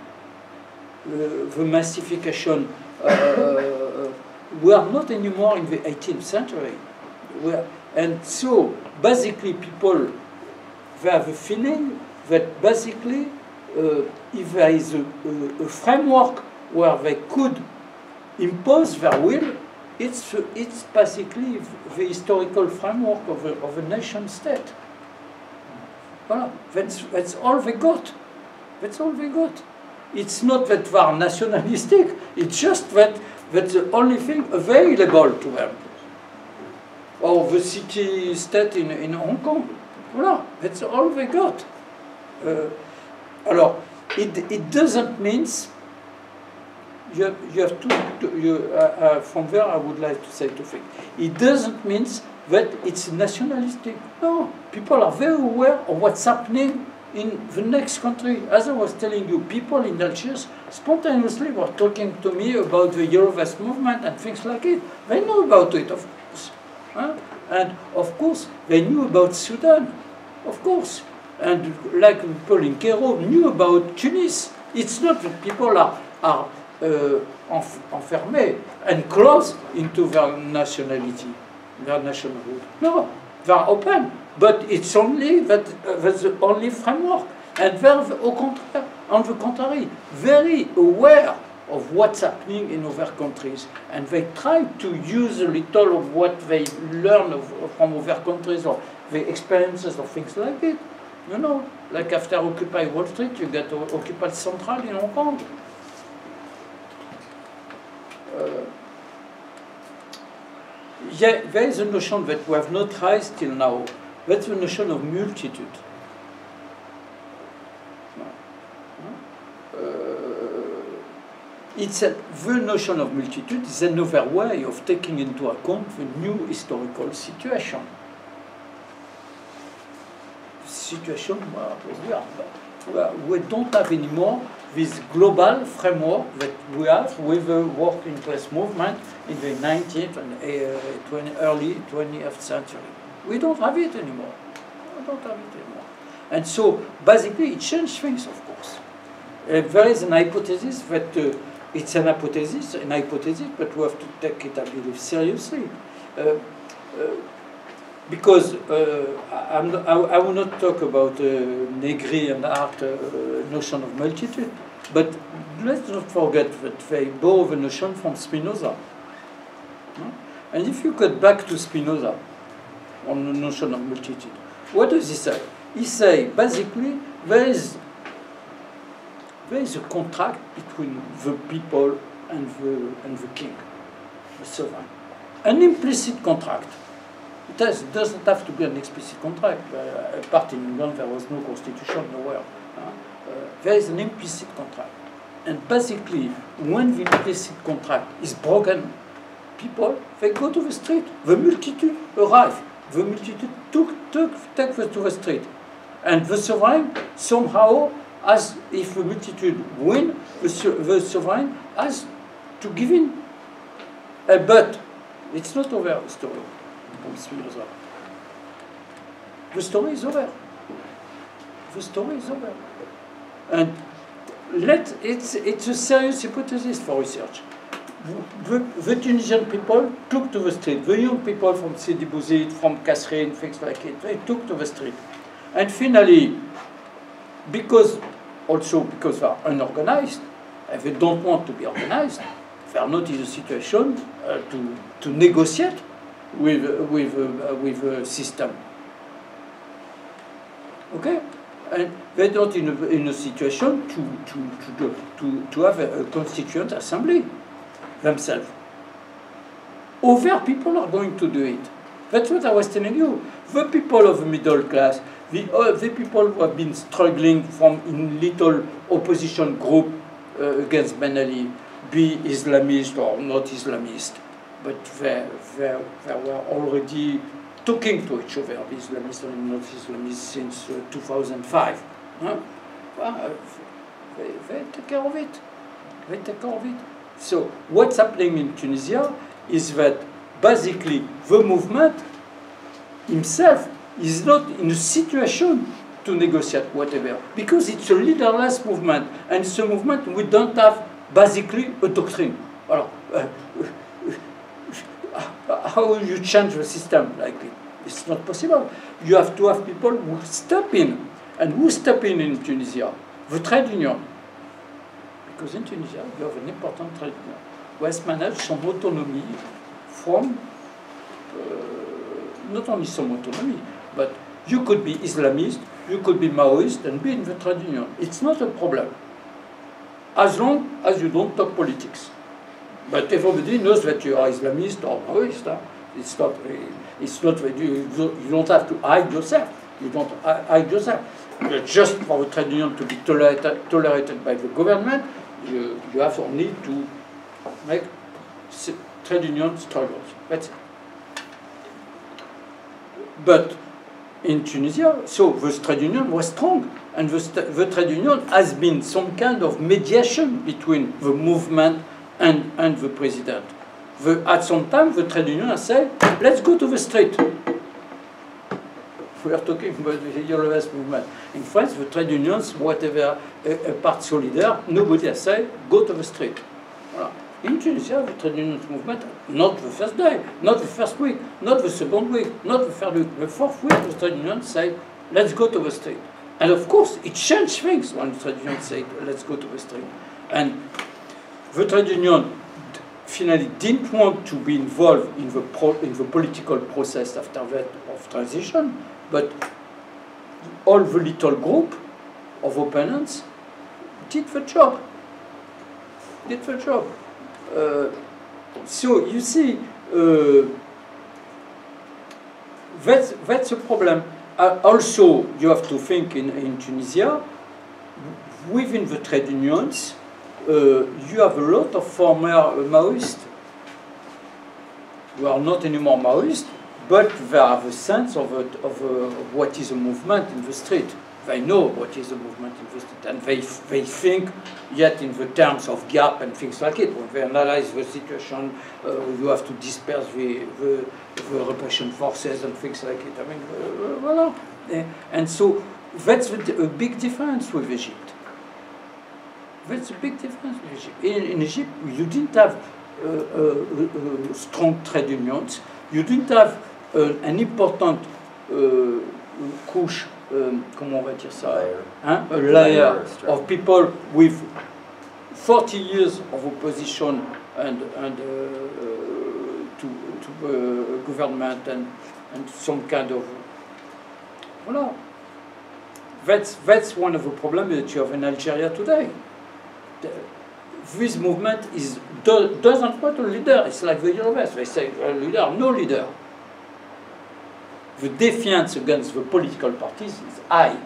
Uh, the massification uh, we are not anymore in the 18th century. Are, and so basically people they have a feeling that basically uh, if there is a, a, a, framework where they could impose their will, it's, it's basically the historical framework of a, of a nation state. Voilà. That's, that's all they got. That's all they got. It's not that they are nationalistic, it's just that that's the only thing available to them. Or the city state in, in Hong Kong. Voilà, that's all they got. Uh, alors, it, it doesn't mean you have, you have to, to you, uh, uh, from there I would like to say two things. It doesn't mean that it's nationalistic. No, people are very aware of what's happening in the next country, as I was telling you, people in Algiers spontaneously were talking to me about the Yellow Vest movement and things like it. They know about it, of course. Huh? And of course, they knew about Sudan, of course. And like in Cairo knew about Tunis. It's not that people are, are uh, enfermés and closed into their nationality, their nationalhood. No, they're open. But it's only that uh, that's the only framework. And they're, au contraire, on the contrary, very aware of what's happening in other countries. And they try to use a little of what they learn of, from other countries or the experiences or things like it. You know, Like after Occupy Wall Street, you get Occupy Central in Hong Kong. Uh, yeah, there is a notion that we have not raised till now. That's the notion of multitude. Uh, it's a, the notion of multitude is another way of taking into account the new historical situation. Situation we, are, where we don't have anymore this global framework that we have with the working class movement in the 19th and uh, 20, early 20th century. We don't have it anymore. We don't have it anymore. And so basically it changed things, of course. Uh, there is an hypothesis that uh, it's an hypothesis, an hypothesis, but we have to take it, I believe, seriously. Uh, uh, because uh, I, I, will not talk about uh, Negri and Hardt notion of multitude, but let's not forget that they borrow the notion from Spinoza. No? And if you get back to Spinoza on the notion of multitude, what does he say? He say basically there is a contract between the people and the and the king, the sovereign, an implicit contract. It doesn't have to be an explicit contract. Uh, apart in England, there was no constitution nowhere. Uh, there is an implicit contract. And basically, when the implicit contract is broken, people, they go to the street. The multitude arrive. The multitude took, took, take the, to the street. And the sovereign, somehow, as if the multitude win, the, the sovereign has to give in. Uh, but it's not over the story. The story is over. The story is over. And let it's it's a serious hypothesis for research. The, Tunisian people? Took to the street. The young people from Sidi Bouzid, from Kasserine, things like it, they took to the street. And finally, because also because they are unorganized, and they don't want to be organized, they are not in a situation uh, to, to negotiate with, with, uh, with a system. Okay? And they're not in a, in a situation to, to, to, to, to have a constituent assembly themselves. Other people are going to do it. That's what I was telling you. The people of the middle class, the, uh, the people who have been struggling from in little opposition group uh, against Ben Ali, be Islamist or not Islamist, but they, they, they were already talking to each other, the Islamists and not Islamists, since uh, 2005. Huh? Well, they, they take care of it. They take care of it. So what's happening in Tunisia is that basically the movement himself is not in a situation to negotiate whatever because it's a leaderless movement and it's a movement we don't have basically a doctrine. Alors, uh, uh, uh, uh, how you change the system like it? It's not possible. You have to have people who step in. And who step in in Tunisia? The trade union. Because in Tunisia, you have an important trade who has managed some autonomy from, uh, not only some autonomy, but you could be Islamist, you could be Maoist and be in the trade union. It's not a problem. As long as you don't talk politics. But everybody knows that you are Islamist or Maoist. It's not. It's not you. You don't have to hide yourself. You don't hi- hide yourself. Just for the trade union to be tolerated, tolerated by the government, you, you have only to make trade union struggles. That's it. But in Tunisia, so the trade union was strong, and the, the trade union has been some kind of mediation between the movement and, and the president. At some time, the trade union has said, let's go to the street. We are talking about the Yellow movement. In France, the trade unions, whatever a, a part solidaire, nobody has said, go to the street. Voilà. In Tunisia, the trade unions movement, not the first day, not the first week, not the second week, not the third week, the fourth week, the trade unions say, let's go to the street. And of course, it changed things when the trade unions said, let's go to the street. And the trade union finally didn't want to be involved in the, in the political process after that of transition, but all the little group of opponents did the job. Did the job. Uh, so you see, uh, that's, that's a problem. Uh, also, you have to think in, in Tunisia, within the trade unions, uh, you have a lot of former Maoists who are not anymore Maoists, but they have a sense of, a, of, a, of what is a movement in the street. They know what is a movement in the street, and they, they think yet in the terms of gap and things like it. When they analyze the situation, uh, you have to disperse the, the, the, repression forces and things like it. I mean, uh, voilà. And so that's a big difference with Egypt. That's a big difference with Egypt. In, in Egypt, you didn't have uh, uh, uh strong trade unions. You didn't have uh, an important uh, couche, um, comment on va dire ça? Hein? A layer of people with 40 years of opposition and, and to, to government and, and some kind of voilà. That's, that's one of the problems that you have in Algeria today. The, this movement is do, doesn't want a leader. It's like the Europeans. They say a leader, no leader the defiance against the political parties is high.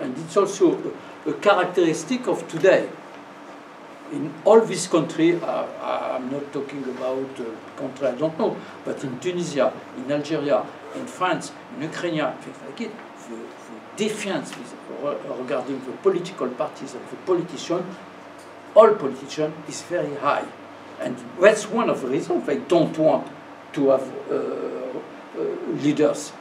And it's also a, a characteristic of today. In all this country, uh, I'm not talking about uh, country I don't know, but in Tunisia, in Algeria, in France, in Ukraine, things like it, the, the defiance regarding the political parties and the politicians, all politicians, is very high. And that's one of the reasons they don't want to have uh, leaders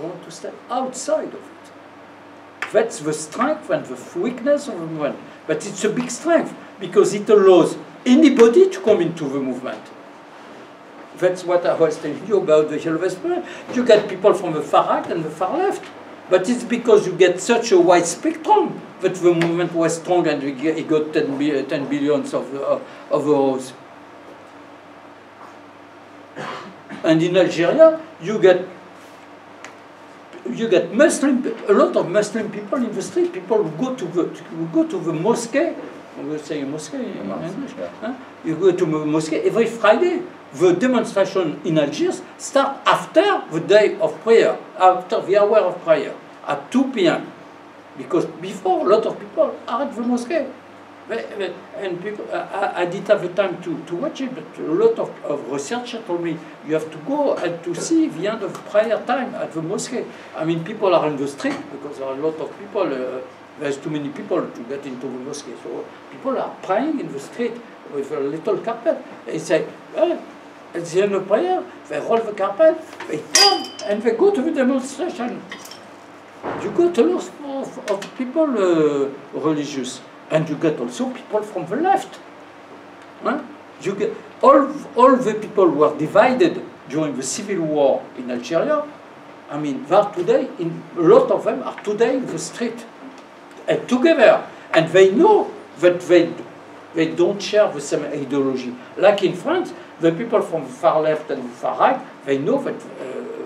want to step outside of it. That's the strength and the weakness of the movement. But it's a big strength because it allows anybody to come into the movement. That's what I was telling you about the Yellow movement. You get people from the far right and the far left. But it's because you get such a wide spectrum that the movement was strong and it got 10, 10 billions of, uh, of euros. And in Algeria, you get you get Muslim, a lot of Muslim people in the street. People who go to the who go to the mosque. We will say mosque in English. Huh? You go to the mosque every Friday. The demonstration in Algiers start after the day of prayer, after the hour of prayer, at 2 p.m. Because before, a lot of people are at the mosque and people, I, I, didn't have the time to, to watch it, but a lot of, of researchers told me you have to go and to see the end of prayer time at the mosque. I mean, people are in the street because there are a lot of people. Uh, there's too many people to get into the mosque, so people are praying in the street with a little carpet. They say, well, at the end of prayer, they roll the carpet, they come, and they go to the demonstration. You got a lot of, of people uh, religious. And you get also people from the left. Huh? You get all, all the people who are divided during the civil war in Algeria, I mean, they are today, in, a lot of them are today in the street, and together. And they know that they, they don't share the same ideology. Like in France, the people from the far left and the far right, they know that uh,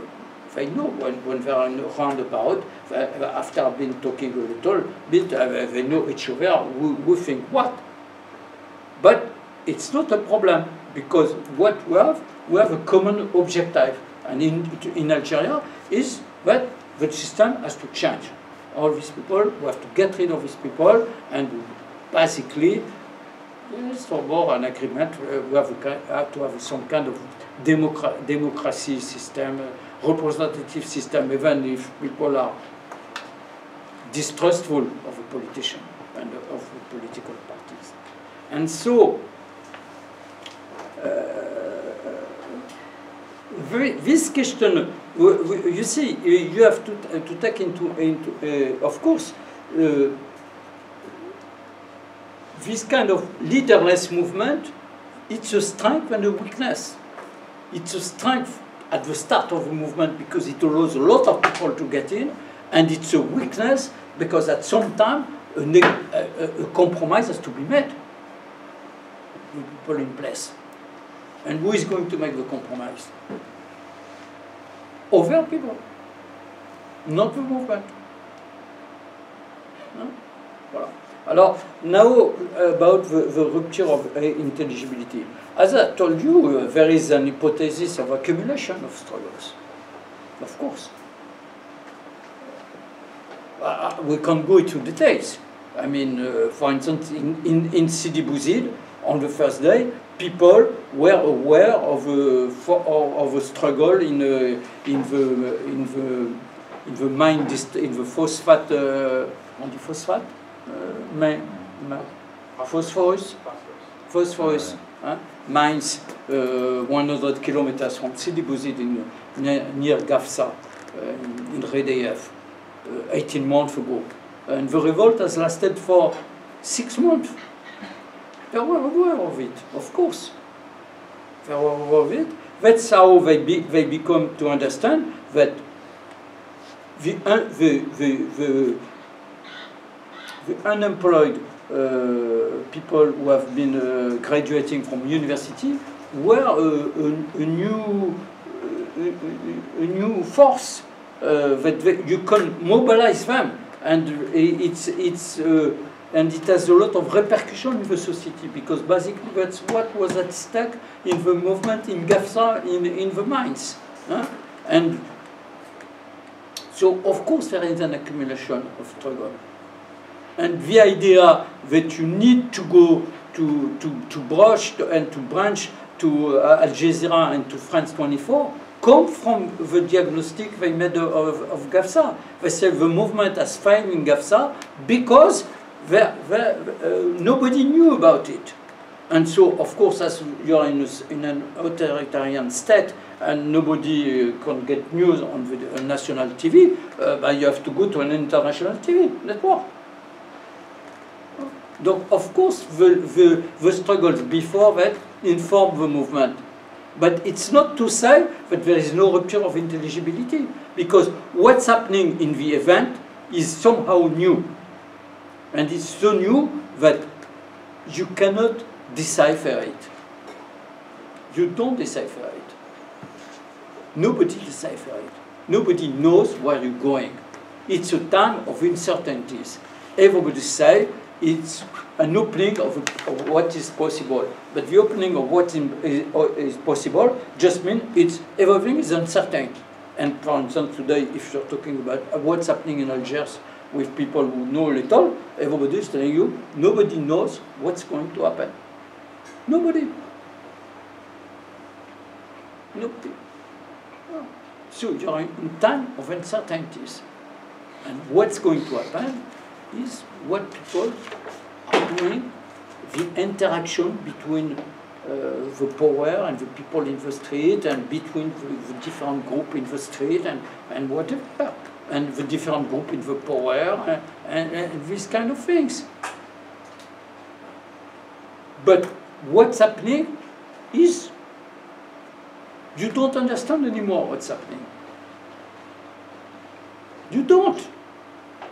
they know when, when they are in a roundabout, after I've been talking a little bit, uh, they know each other who think what. But it's not a problem because what we have, we have a common objective. And in, in Algeria is that the system has to change. All these people, we have to get rid of these people and basically yes, more an agreement, uh, we have, a, have to have some kind of democra democracy system, uh, representative system, even if people are distrustful of a politician and of political parties. And so, uh, this question, you see, you have to, to take into, into uh, of course, uh, this kind of leaderless movement, it's a strength and a weakness. It's a strength at the start of a movement because it allows a lot of people to get in, and it's a weakness because at some time a, a, a compromise has to be made with people in place. And who is going to make the compromise? Other people. not the movement. Huh? Voilà. Alors, now about the, the rupture of uh, intelligibility. As I told you, uh, there is an hypothesis of accumulation of struggles. Of course. Uh, uh we can go into details. I mean, uh, for instance, in, in, in Sidi Bouzid, on the first day, people were aware of a, of a struggle in, a, in, the, in, the, in the mine, in the phosphate, uh, dit phosphate? Uh, mine, phosphorus? Phosphorus. Huh? Mines uh, 100 kilometers from Sidi Bouzid in, near Gafsa, uh, in, uh, 18 months ago. And the revolt has lasted for six months. They were aware of it, of course. They were aware of it. That's how they, be, they become to understand that the, uh, the, the, the, the unemployed uh, people who have been uh, graduating from university were a, a, new, a, new force uh, that you can mobilize them and it's it's and it has a lot of repercussion in the society because basically that's what was at stake in the movement in Gafsa in in the mines, huh? and so of course there is an accumulation of struggle, and the idea that you need to go to to to brush and to branch to uh, Al Jazeera and to France 24 come from the diagnostic they made of, of. They say the movement has failed in GAFSA because they're, they're, uh, nobody knew about it. And so, of course, as you're in, a, in an authoritarian state and nobody uh, can get news on the national TV, uh, you have to go to an international TV network. Donc, of course, the, the, the struggles before that inform the movement. But it's not to say that there is no rupture of intelligibility, because what's happening in the event is somehow new. And it's so new that you cannot decipher it. You don't decipher it. Nobody decipher it. Nobody knows where you're going. It's a time of uncertainties. Everybody say it's an opening of, of, what is possible. But the opening of what is, is possible just means it's everything is uncertain. And for instance, today, if you're talking about what's happening in Algiers with people who know little, everybody is telling you nobody knows what's going to happen. Nobody. Nobody. So you're in time of uncertainties. And what's going to happen is what people are doing, the interaction between uh, the power and the people in the street and between the, the different group in the street and, and whatever, and the different group in the power and, and, and these kind of things. But what's happening is you don't understand anymore what's happening. You don't.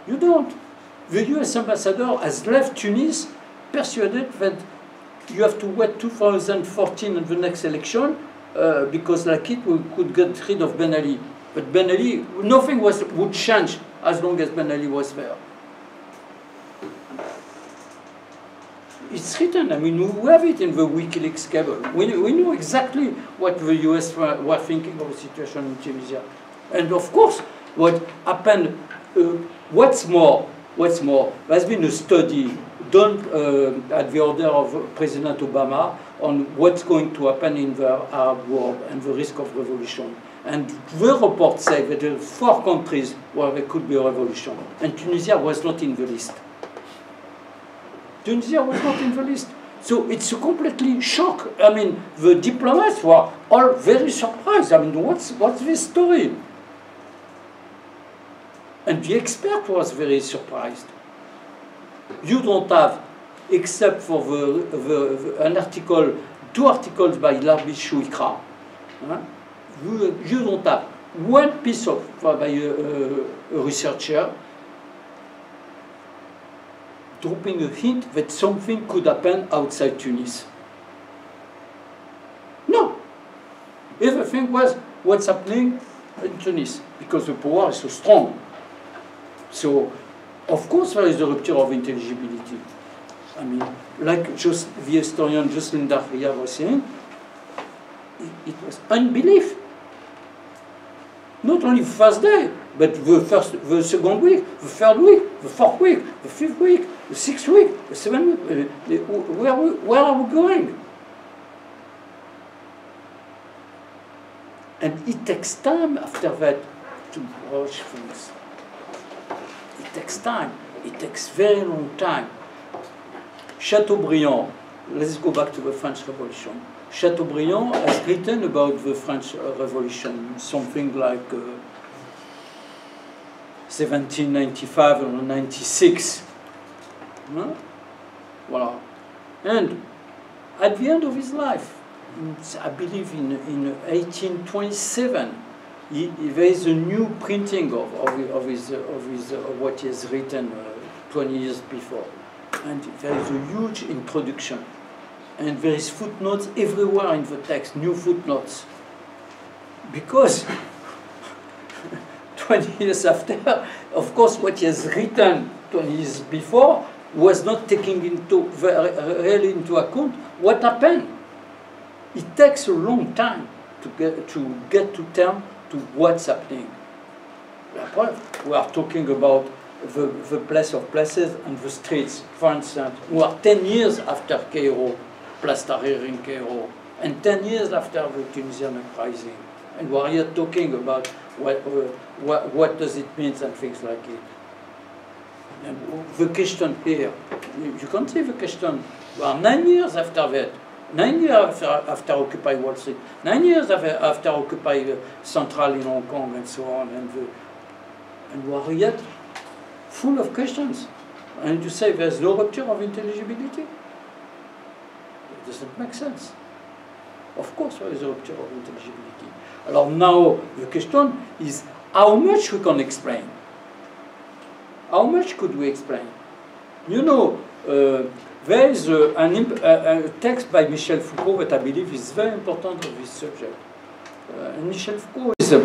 You don't the US ambassador has left Tunis persuaded that you have to wait 2014 and the next election uh, because like it we could get rid of Ben Ali. But Ben Ali, nothing was, would change as long as Ben Ali was there. It's written, I mean, we have it in the WikiLeaks cable. We, we know exactly what the US were, were thinking of the situation in Tunisia. And of course, what happened, uh, what's more, What's more, there's been a study done uh, at the order of President Obama on what's going to happen in the Arab world and the risk of revolution. And the report said that there are four countries where there could be a revolution, and Tunisia was not in the list. Tunisia was not in the list. So it's a completely shock. I mean, the diplomats were all very surprised. I mean, what's, what's this story? And the expert was very surprised. You don't have, except for the, the, the an article, two articles by Larbi Chouikha, huh? you, you, don't have one piece of uh, by a, a researcher dropping a hint that something could happen outside Tunis. No. Everything was what's happening in Tunis because the power is so strong. So, of course, there is a rupture of intelligibility. I mean, like just the historian Jocelyne Dakhlia was saying, it, it was unbelief. Not only the first day, but the first, the second week, the third week, the fourth week, the fifth week, the sixth week, the seventh week. Uh, where, where are we going? And it takes time after that to broach things. Takes time. It takes very long time. Chateaubriand, let's go back to the French Revolution. Chateaubriand has written about the French Revolution, something like uh, 1795 or 96. Huh? Voilà. And at the end of his life, I believe in, in 1827, he, there is a new printing of, of, of his, of, his, of what he has written uh, 20 years before. And there is a huge introduction. And there is footnotes everywhere in the text, new footnotes. Because 20 years after, of course, what he has written 20 years before was not taking into, really into account what happened. It takes a long time to get to, get to term to what's happening. We are talking about the, the place of places and the streets, for instance, we are 10 years after Cairo, Place Tahrir in Cairo, and 10 years after the Tunisian uprising. And we are here talking about what, uh, what, what does it mean and things like it. And the question here, you, you can see the question, we are nine years after that, nine years after, Occupy Wall Street, nine years after, Occupy uh, Central in Hong Kong and so on, and, the, and we are yet full of questions. And you say there's no rupture of intelligibility? It doesn't make sense. Of course there is a rupture of intelligibility. Alors now the question is how much we can explain. How much could we explain? You know, uh, there is a, an a, a, text by Michel Foucault that I believe is very important on this subject. Uh, Michel Foucault is, a,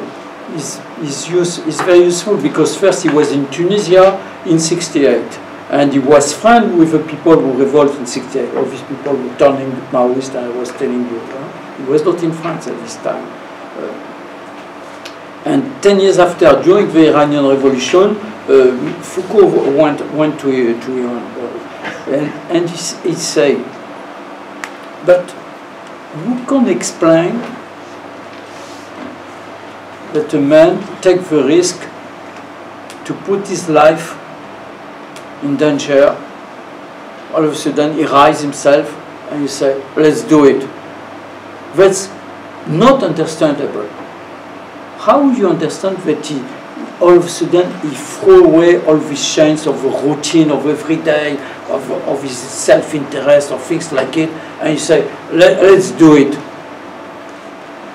is, is, use, is very useful because first he was in Tunisia in 68 and he was friend with the people who revolted in 68, all these people who turning Maoist, I was telling you. Huh? He was not in France at this time. Uh, and 10 years after, during the Iranian Revolution, uh, Foucault went, went to, to Iran. And, and he, said, but who can explain that a man take the risk to put his life in danger, all of a sudden he rises himself and he say, let's do it. That's not understandable. How you understand that he, all of a sudden he throw away all the chains of the routine of every day, of, of his self-interest or things like it, and he say, Let, let's do it.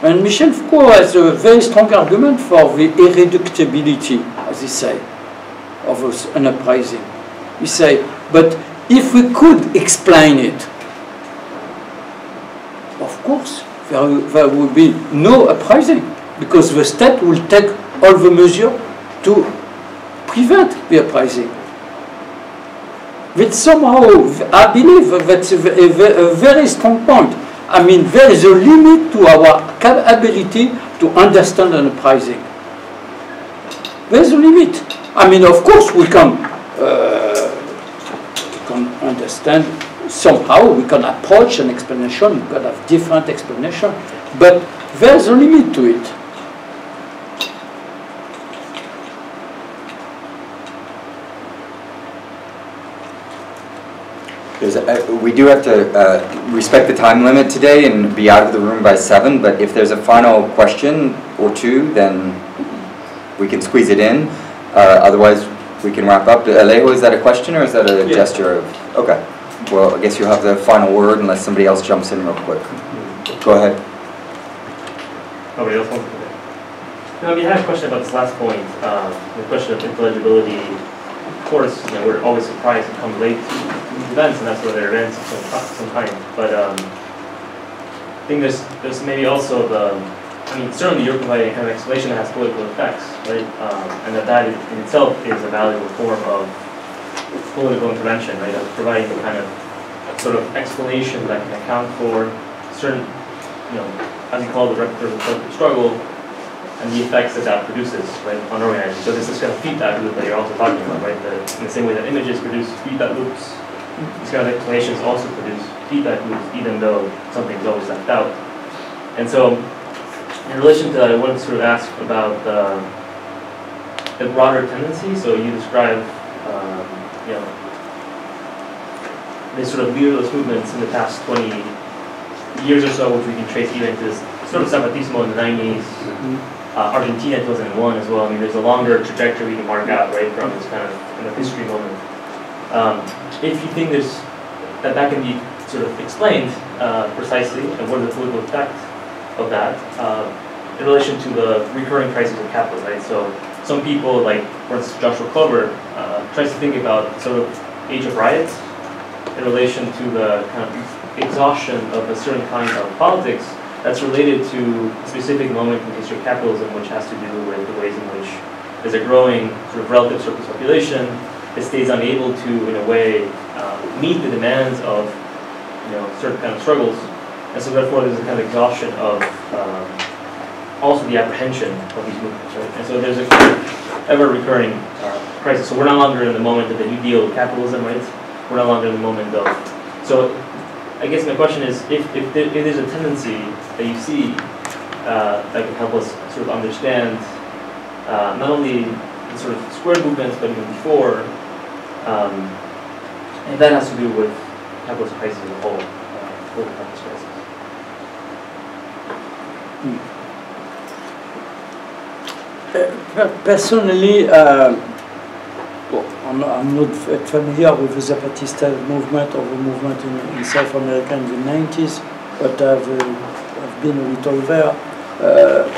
And Michel Foucault has a very strong argument for the irreductibility, as he say, of an uprising. He say, but if we could explain it, of course, there, there will be no uprising because the state will take all the measures to prevent the uprising. But somehow, I believe that's a, a, a very strong point. I mean, there is a limit to our ability to understand an uprising. There's a limit. I mean, of course, we can uh, can understand somehow we can approach an explanation, we can have different explanation, but there's a limit to it. A, we do have to uh, respect the time limit today and be out of the room by 7, but if there's a final question or two, then we can squeeze it in. Uh, otherwise, we can wrap up. Alejo, is that a question or is that a gesture of? Okay. Well, I guess you have the final word unless somebody else jumps in real quick. Go ahead. Nobody else wants to No, we had a question about this last point, um, the question of intelligibility. Course, you know, we're always surprised to come late to events, and that's why they're events of some. But um, I think there's there's maybe also the I mean, certainly you're providing kind of explanation that has political effects, right? Um, and that that in itself is a valuable form of political intervention, right? Of providing a kind of sort of explanation that can account for certain, you know, as you call the record of political struggle and the effects that that produces, right, on organizers. So this is kind of feedback loop that you're also talking about, right? The, in the same way that images produce feedback loops, these kind of explanations also produce feedback loops, even though something's always left out. And so in relation to that, I wanted to sort of ask about the, the broader tendency. So you describe, um, you know, these sort of leaderless movements in the past 20 years or so, which we can trace even to this sort of Zapatismo in the 90s, uh, Argentina 2001 as well. I mean, there's a longer trajectory to mark out, right, from this kind of kind of history moment. Um, if you think there's that that can be sort of explained uh, precisely, and what are the political effects of that uh, in relation to the recurring crisis of capital, right? So some people, like for instance Joshua Clover, uh, tries to think about sort of age of riots in relation to the kind of exhaustion of a certain kind of politics that's related to a specific moment in history of capitalism, which has to do with the ways in which there's a growing sort of relative surplus population that stays unable to, in a way, uh, meet the demands of you know certain kind of struggles and so therefore there's a kind of exhaustion of um, also the apprehension of these movements, right? And so there's a kind of ever recurring uh, crisis. So we're no longer in the moment of the New Deal of capitalism, right? We're no longer in the moment of. So I guess my question is if, if, there, if there's a tendency that you see uh, that can help us sort of understand uh, not only the sort of square movements, but even before, um, and that has to do with capitalist crisis as a whole, uh, global capitalist crisis. Personally, uh, well, I'm, not, I'm not familiar with the Zapatista movement or the movement in, in South America in the 90s, but I've, uh, I've been a little there. Uh,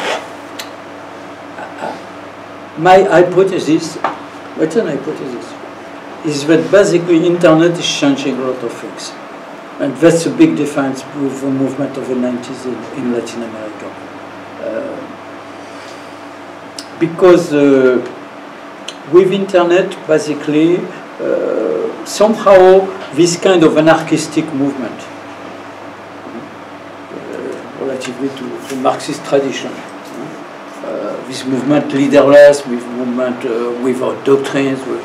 my hypothesis, what's an hypothesis, is that basically internet is changing a lot of things. And that's a big difference with the movement of the 90s in, in Latin America. Uh, because uh, with internet, basically, uh, somehow this kind of anarchistic movement, relatively to the Marxist tradition, uh, movement leaderless, this movement uh, without doctrines, with,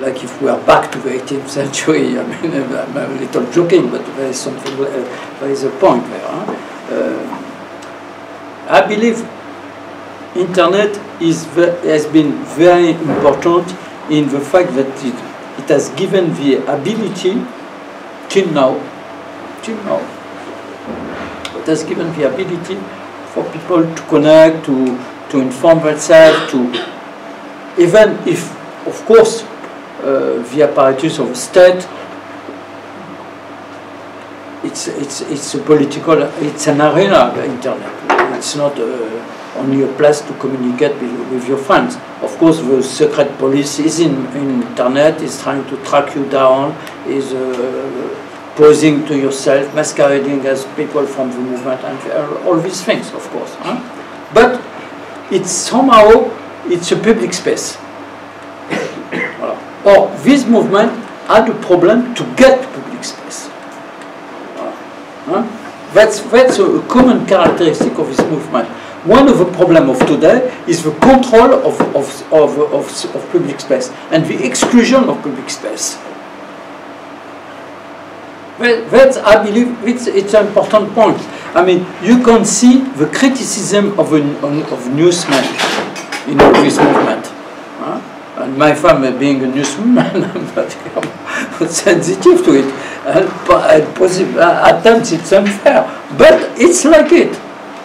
like if we are back to the 18th century, I mean, I'm a little joking, but there is something, uh, there is a point there. Huh? Uh, I believe internet is has been very important in the fact that it, it has given the ability, till now, till now, it has given the ability for people to connect, to, to inform themselves, to, even if, of course, uh, the apparatus of state. It's, it's, it's a political, it's an arena, the internet. It's not uh, only a place to communicate with, with, your friends. Of course, the secret police is in, in internet, is trying to track you down, is uh, posing to yourself, masquerading as people from the movement, and uh, all these things, of course. Huh? But it's somehow, it's a public space. Or this movement had a problem to get public space. That's, that's a common characteristic of this movement. One of the problems of today is the control of, of, of, of, of public space and the exclusion of public space. Well, that's, I believe, it's, it's an important point. I mean, you can see the criticism of, a, of newsmen in this movement and my family uh, being a newsman, I'm sensitive to it. Uh, and uh, possible, at times it's unfair, but it's like it.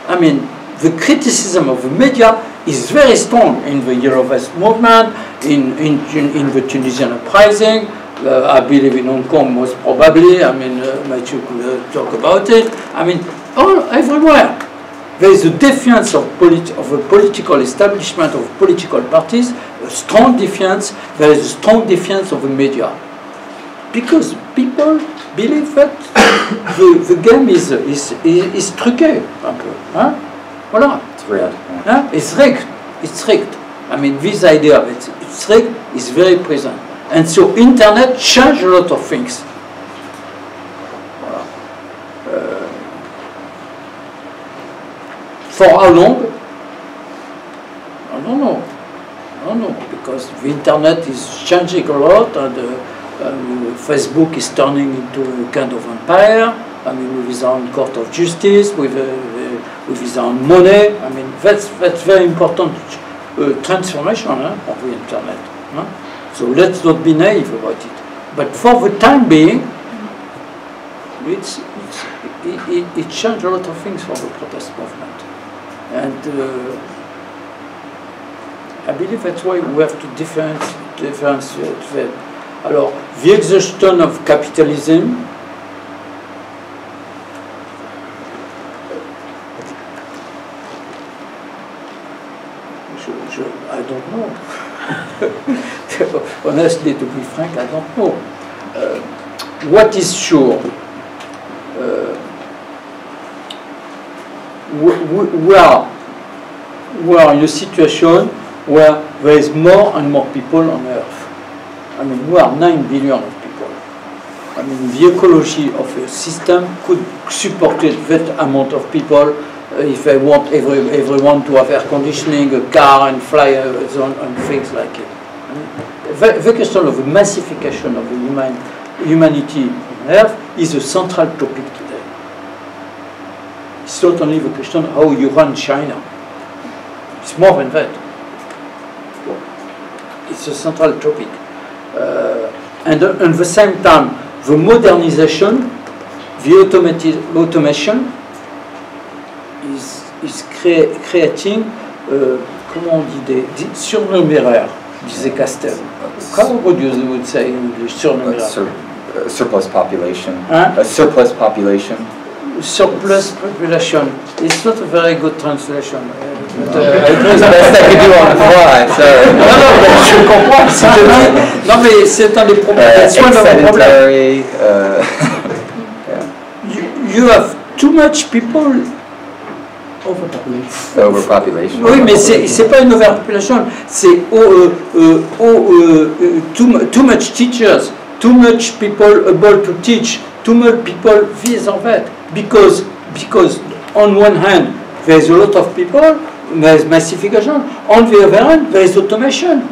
I mean, the criticism of the media is very strong in the Yellow Vest movement, in, in, in the Tunisian uprising. Uh, I believe in Hong Kong most probably. I mean, uh, Matthew could uh, talk about it. I mean, all everywhere there is a defiance of, of the political establishment of political parties, a strong defiance, there is a strong defiance of the media. Because people believe that the, the game is, is, is, is truqué, un peu. Hein? Voilà. It's yeah. Huh? It's rigged. It's rigged. I mean, this idea of it, it's rigged is very present. And so internet changed a lot of things. Uh, for how long? I don't know. I don't know, because the internet is changing a lot and uh, Facebook is turning into a kind of empire. I mean, with his own court of justice, with, uh, uh, with his own money. I mean, that's, that's very important uh, transformation huh, of the internet. So let's not be naive about it. But for the time being, it's, it's, it, it, it changed a lot of things for the protest movement. And uh, I believe that's why we have to differentiate that. Alors, the exhaustion of capitalism je, je, I don't know. Honestly, to be frank, I don't know. Uh, what is sure? Uh, we, are we are in a situation where there is more and more people on Earth? I mean, we are 9 billion of people? I mean, the ecology of a system could support that amount of people uh, if they want every, everyone to have air conditioning, a car, and fly uh, zone, and things like it. The, question of the massification of the human, humanity on Earth is a central topic today. It's not only the question how you run China. It's more than that. It's a central topic. Uh, and uh, at the same time, the modernization, the automati- automation is, is crea- creating, uh, comment on dit, des surnuméraires, disait Castel. How would you would say in English, A sur- a surplus population. Hein? A surplus population. Surplus population. It's not a very good translation. uh, but, It's the best I could do on the fly, sorry. Non, non, mais je comprends. si je Non, mais c'est un des problèmes. It's one of the problems. sedentary, uh, You, you have too much people overpopulated. overpopulation. Oui, mais c'est pas une overpopulation, c'est oh, euh, oh, too, too much teachers, too much people able to teach, too much people this or that. Because, because on one hand, there's a lot of people, there's massification, on the other hand, there is automation.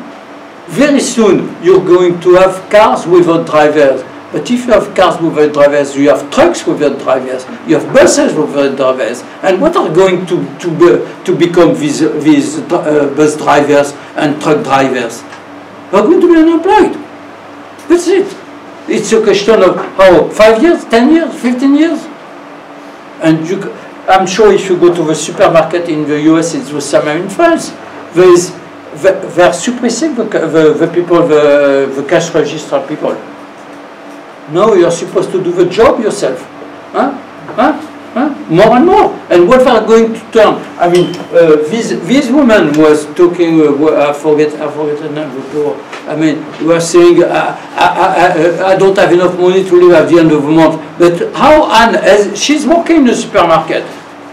Very soon, you're going to have cars without drivers. But if you have cars without drivers, you have trucks without drivers, you have buses without drivers. And what are going to, to, be, to become these, these uh, bus drivers and truck drivers? They're going to be unemployed. That's it. It's a question of how, five years, ten years, fifteen years? And you, I'm sure if you go to the supermarket in the US, it's the same in France. There is, they- they're suppressing the, the, the people, the, the cash register people. No, you're supposed to do the job yourself. Huh? Huh? Huh? More and more. And what are going to turn? I mean, uh, this, this woman was talking, uh, I forget, I forget her name before. Uh, I mean, was saying, I, I, I, I don't have enough money to live at the end of the month. But how Anne, as she's working in the supermarket,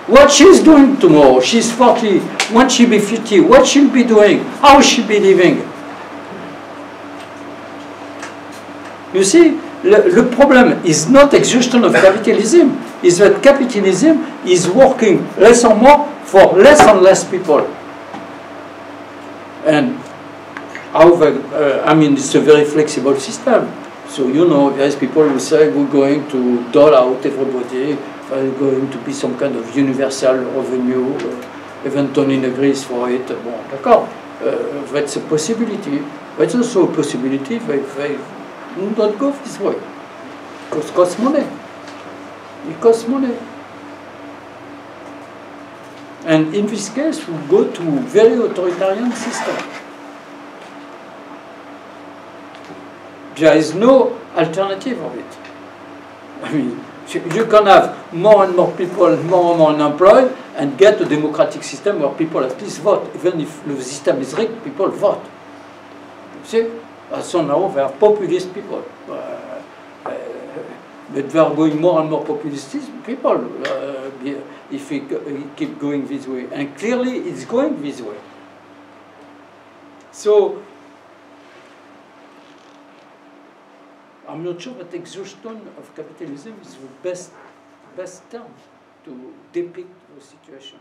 what she's doing tomorrow, she's 40, when she be 50, what she'll be doing, how she be living. You see, le, le problem is not exhaustion of capitalism, is that capitalism is working less and more for less and less people. And how the, uh, I mean, it's a very flexible system. So, you know, there's people who say we're going to dole out everybody, there's going to be some kind of universal revenue, uh, even Tony agrees for it. Bon, d'accord, uh, that's a possibility. That's also a possibility that they do not go this way. Because it costs money. It costs money. And in this case, we go to very authoritarian system. There is no alternative of it. I mean, you can have more and more people, more and more unemployed, and get a democratic system where people at least vote. Even if the system is rigged, people vote. You see? So now they are populist people. But they are going more and more populistic people uh, if we keep going this way. And clearly it's going this way. So I'm not sure that exhaustion of capitalism is the best, best term to depict the situation.